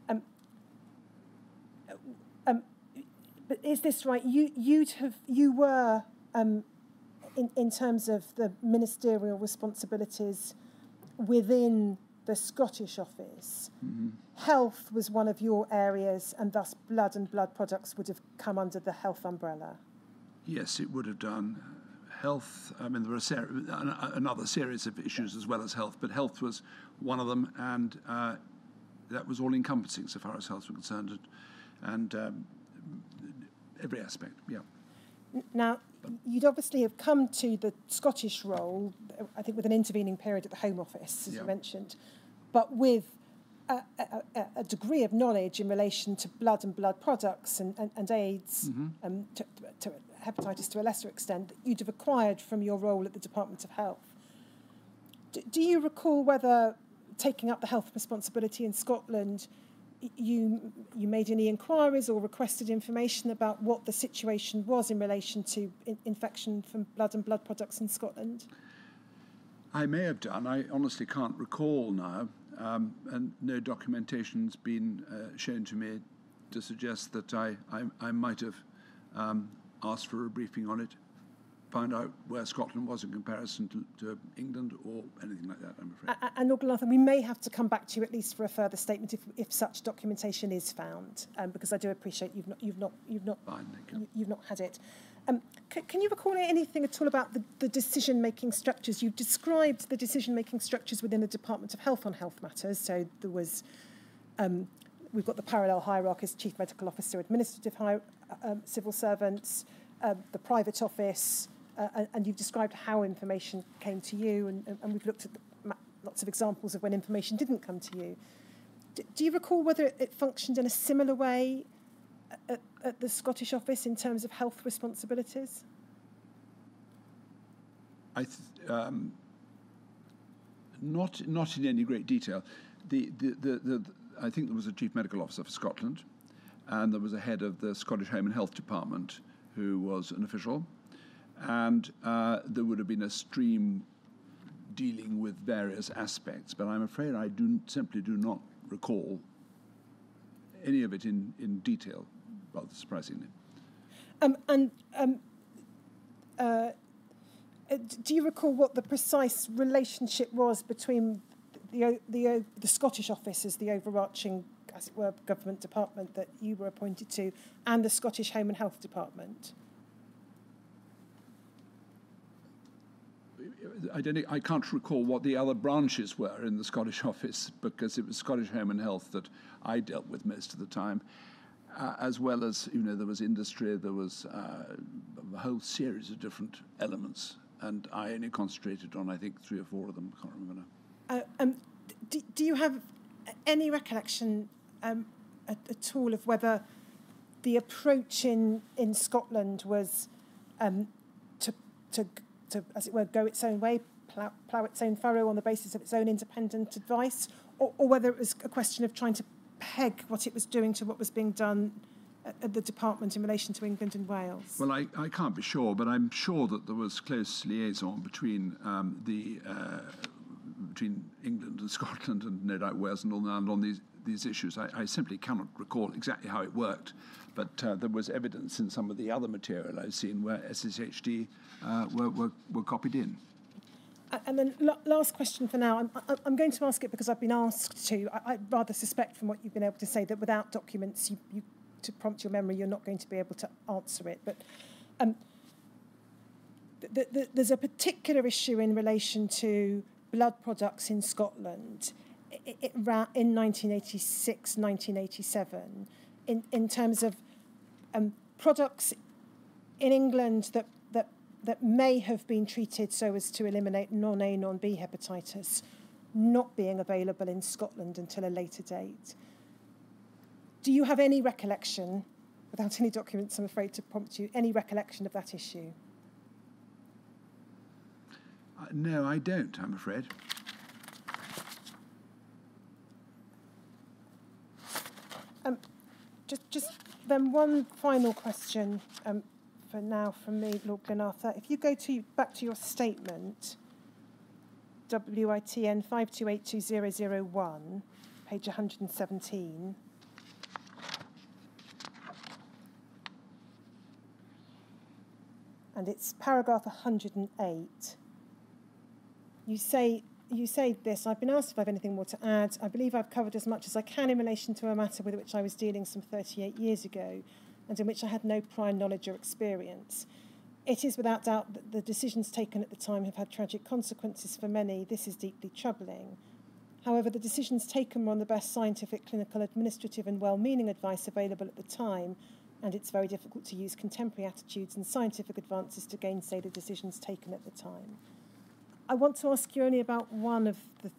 Um, um, but is this right? You, you'd have, you were, um, in, in terms of the ministerial responsibilities within the Scottish office, mm-hmm. health was one of your areas, and thus blood and blood products would have come under the health umbrella. Yes, it would have done. Health, I mean, there were ser- another series of issues as well as health, but health was one of them, and uh, that was all encompassing so far as health was concerned, and, um, every aspect, yeah. Now, you'd obviously have come to the Scottish role, I think, with an intervening period at the Home Office, as yeah. you mentioned, but with a, a, a, degree of knowledge in relation to blood and blood products and, and, and AIDS, mm-hmm. um, to, to hepatitis to a lesser extent, that you'd have acquired from your role at the Department of Health. Do you recall whether taking up the health responsibility in Scotland? You you made any inquiries or requested information about what the situation was in relation to in infection from blood and blood products in Scotland? I may have done. I honestly can't recall now, um, and no documentation's been uh, shown to me to suggest that I I, I might have um, asked for a briefing on it find out where Scotland was in comparison to, to England or anything like that, I'm afraid. And Lord Glenarthur, we may have to come back to you at least for a further statement if, if such documentation is found, um, because I do appreciate you've not, you've not, you've not, Fine, you. you've not had it. Um, can you recall anything at all about the, the decision-making structures? You've described the decision-making structures within the Department of Health on health matters. So there was, um, we've got the parallel hierarchies: chief medical officer, administrative hi- uh, um, civil servants, uh, the private office, uh, and you've described how information came to you, and, and we've looked at lots of examples of when information didn't come to you. D- do you recall whether it functioned in a similar way at the Scottish office in terms of health responsibilities? I um, not not in any great detail. The, the, the, the, I think there was a chief medical officer for Scotland, and there was a head of the Scottish Home and Health Department who was an official, and uh, there would have been a stream dealing with various aspects. But I'm afraid I do simply do not recall any of it in, in detail, rather surprisingly. Um, and um, uh, do you recall what the precise relationship was between the, the, the Scottish office as the overarching, as it were, government department that you were appointed to, and the Scottish Home and Health Department? I, can't recall what the other branches were in the Scottish <laughs> office because it was Scottish Home and Health that I dealt with most of the time, uh, as well as, you know, there was industry, there was uh, a whole series of different elements and I only concentrated on I think three or four of them. I can't remember now. Uh, um, do, do, you have any recollection um, at, at, all of whether the approach in, in Scotland was um, to, to, to, as it were, go its own way, plough, plough its own furrow on the basis of its own independent advice, or, or whether it was a question of trying to peg what it was doing to what was being done at the department in relation to England and Wales? Well, I, I can't be sure, but I'm sure that there was close liaison between um, the uh, between England and Scotland and no doubt Wales and Northern Ireland on these these issues. I, I simply cannot recall exactly how it worked, but uh, there was evidence in some of the other material I've seen where SHHD uh, were, were, were copied in. And then last question for now. I'm, I'm going to ask it because I've been asked to. I, I rather suspect from what you've been able to say that without documents you, you to prompt your memory, you're not going to be able to answer it. But um, th- th- there's a particular issue in relation to blood products in Scotland in 1986, 1987, in, in terms of um, products in England that, that, that may have been treated so as to eliminate non A, non B hepatitis not being available in Scotland until a later date. Do you have any recollection, without any documents, I'm afraid to prompt you, any recollection of that issue? Uh, no, I don't, I'm afraid. Um, just, just then one final question um, for now from me, Lord Glenarthur. If you go to back to your statement, WITN 5282001, page 117. and it's paragraph 108. You say, you say this, I've been asked if I have anything more to add. I believe I've covered as much as I can in relation to a matter with which I was dealing some 38 years ago and in which I had no prior knowledge or experience. It is without doubt that the decisions taken at the time have had tragic consequences for many. This is deeply troubling. However, the decisions taken were on the best scientific, clinical, administrative, and well meaning advice available at the time and it's very difficult to use contemporary attitudes and scientific advances to gainsay the decisions taken at the time. I want to ask you only about one of the,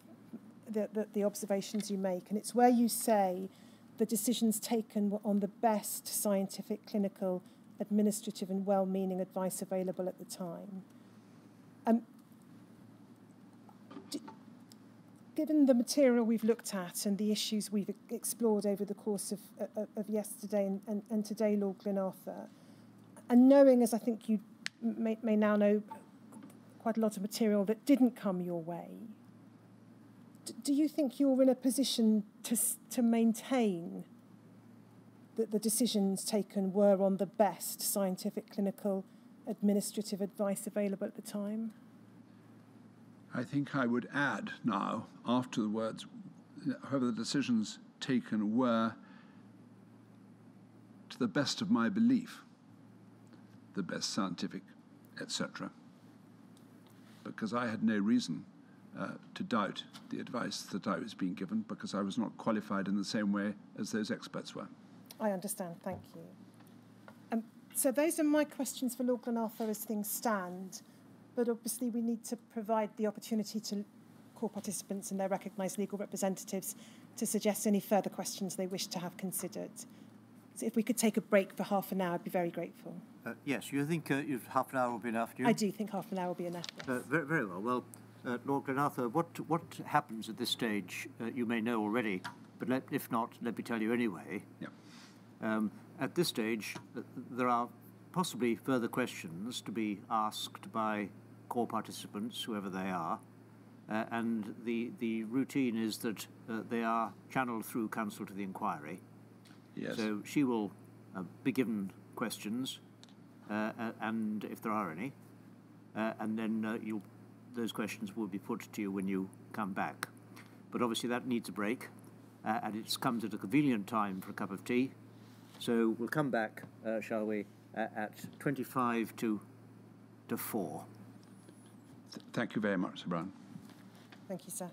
the, the, the observations you make, and it's where you say the decisions taken were on the best scientific, clinical, administrative, and well meaning advice available at the time. Um, given the material we've looked at and the issues we've explored over the course of, of, of yesterday and, and, and today, Lord Glenarthur, and knowing, as I think you may, may now know, quite a lot of material that didn't come your way, do you think you're in a position to, to maintain that the decisions taken were on the best scientific, clinical, administrative advice available at the time? I think I would add now, after the words, however, the decisions taken were, to the best of my belief, the best scientific, etc. Because I had no reason uh, to doubt the advice that I was being given because I was not qualified in the same way as those experts were. I understand, thank you. Um, so those are my questions for Lord Glenarthur as things stand but obviously we need to provide the opportunity to core participants and their recognised legal representatives to suggest any further questions they wish to have considered. So if we could take a break for half an hour, I'd be very grateful. Uh, yes, you think uh, you've, half an hour will be enough, do you? I do think half an hour will be enough. Yes. Uh, very, very well. Well, uh, Lord Glenarthur, what, what happens at this stage, uh, you may know already, but let, if not, let me tell you anyway. Yep. Um, at this stage, uh, there are possibly further questions to be asked by core participants, whoever they are, uh, and the, the routine is that uh, they are channeled through counsel to the inquiry. Yes. So she will uh, be given questions, and if there are any, uh, and then uh, you'll, those questions will be put to you when you come back. But obviously that needs a break, uh, and it's comes at a convenient time for a cup of tea. So we'll come back, uh, shall we, uh, at 25 to, to 4. Th- thank you very much, Sir Brian. Thank you, sir.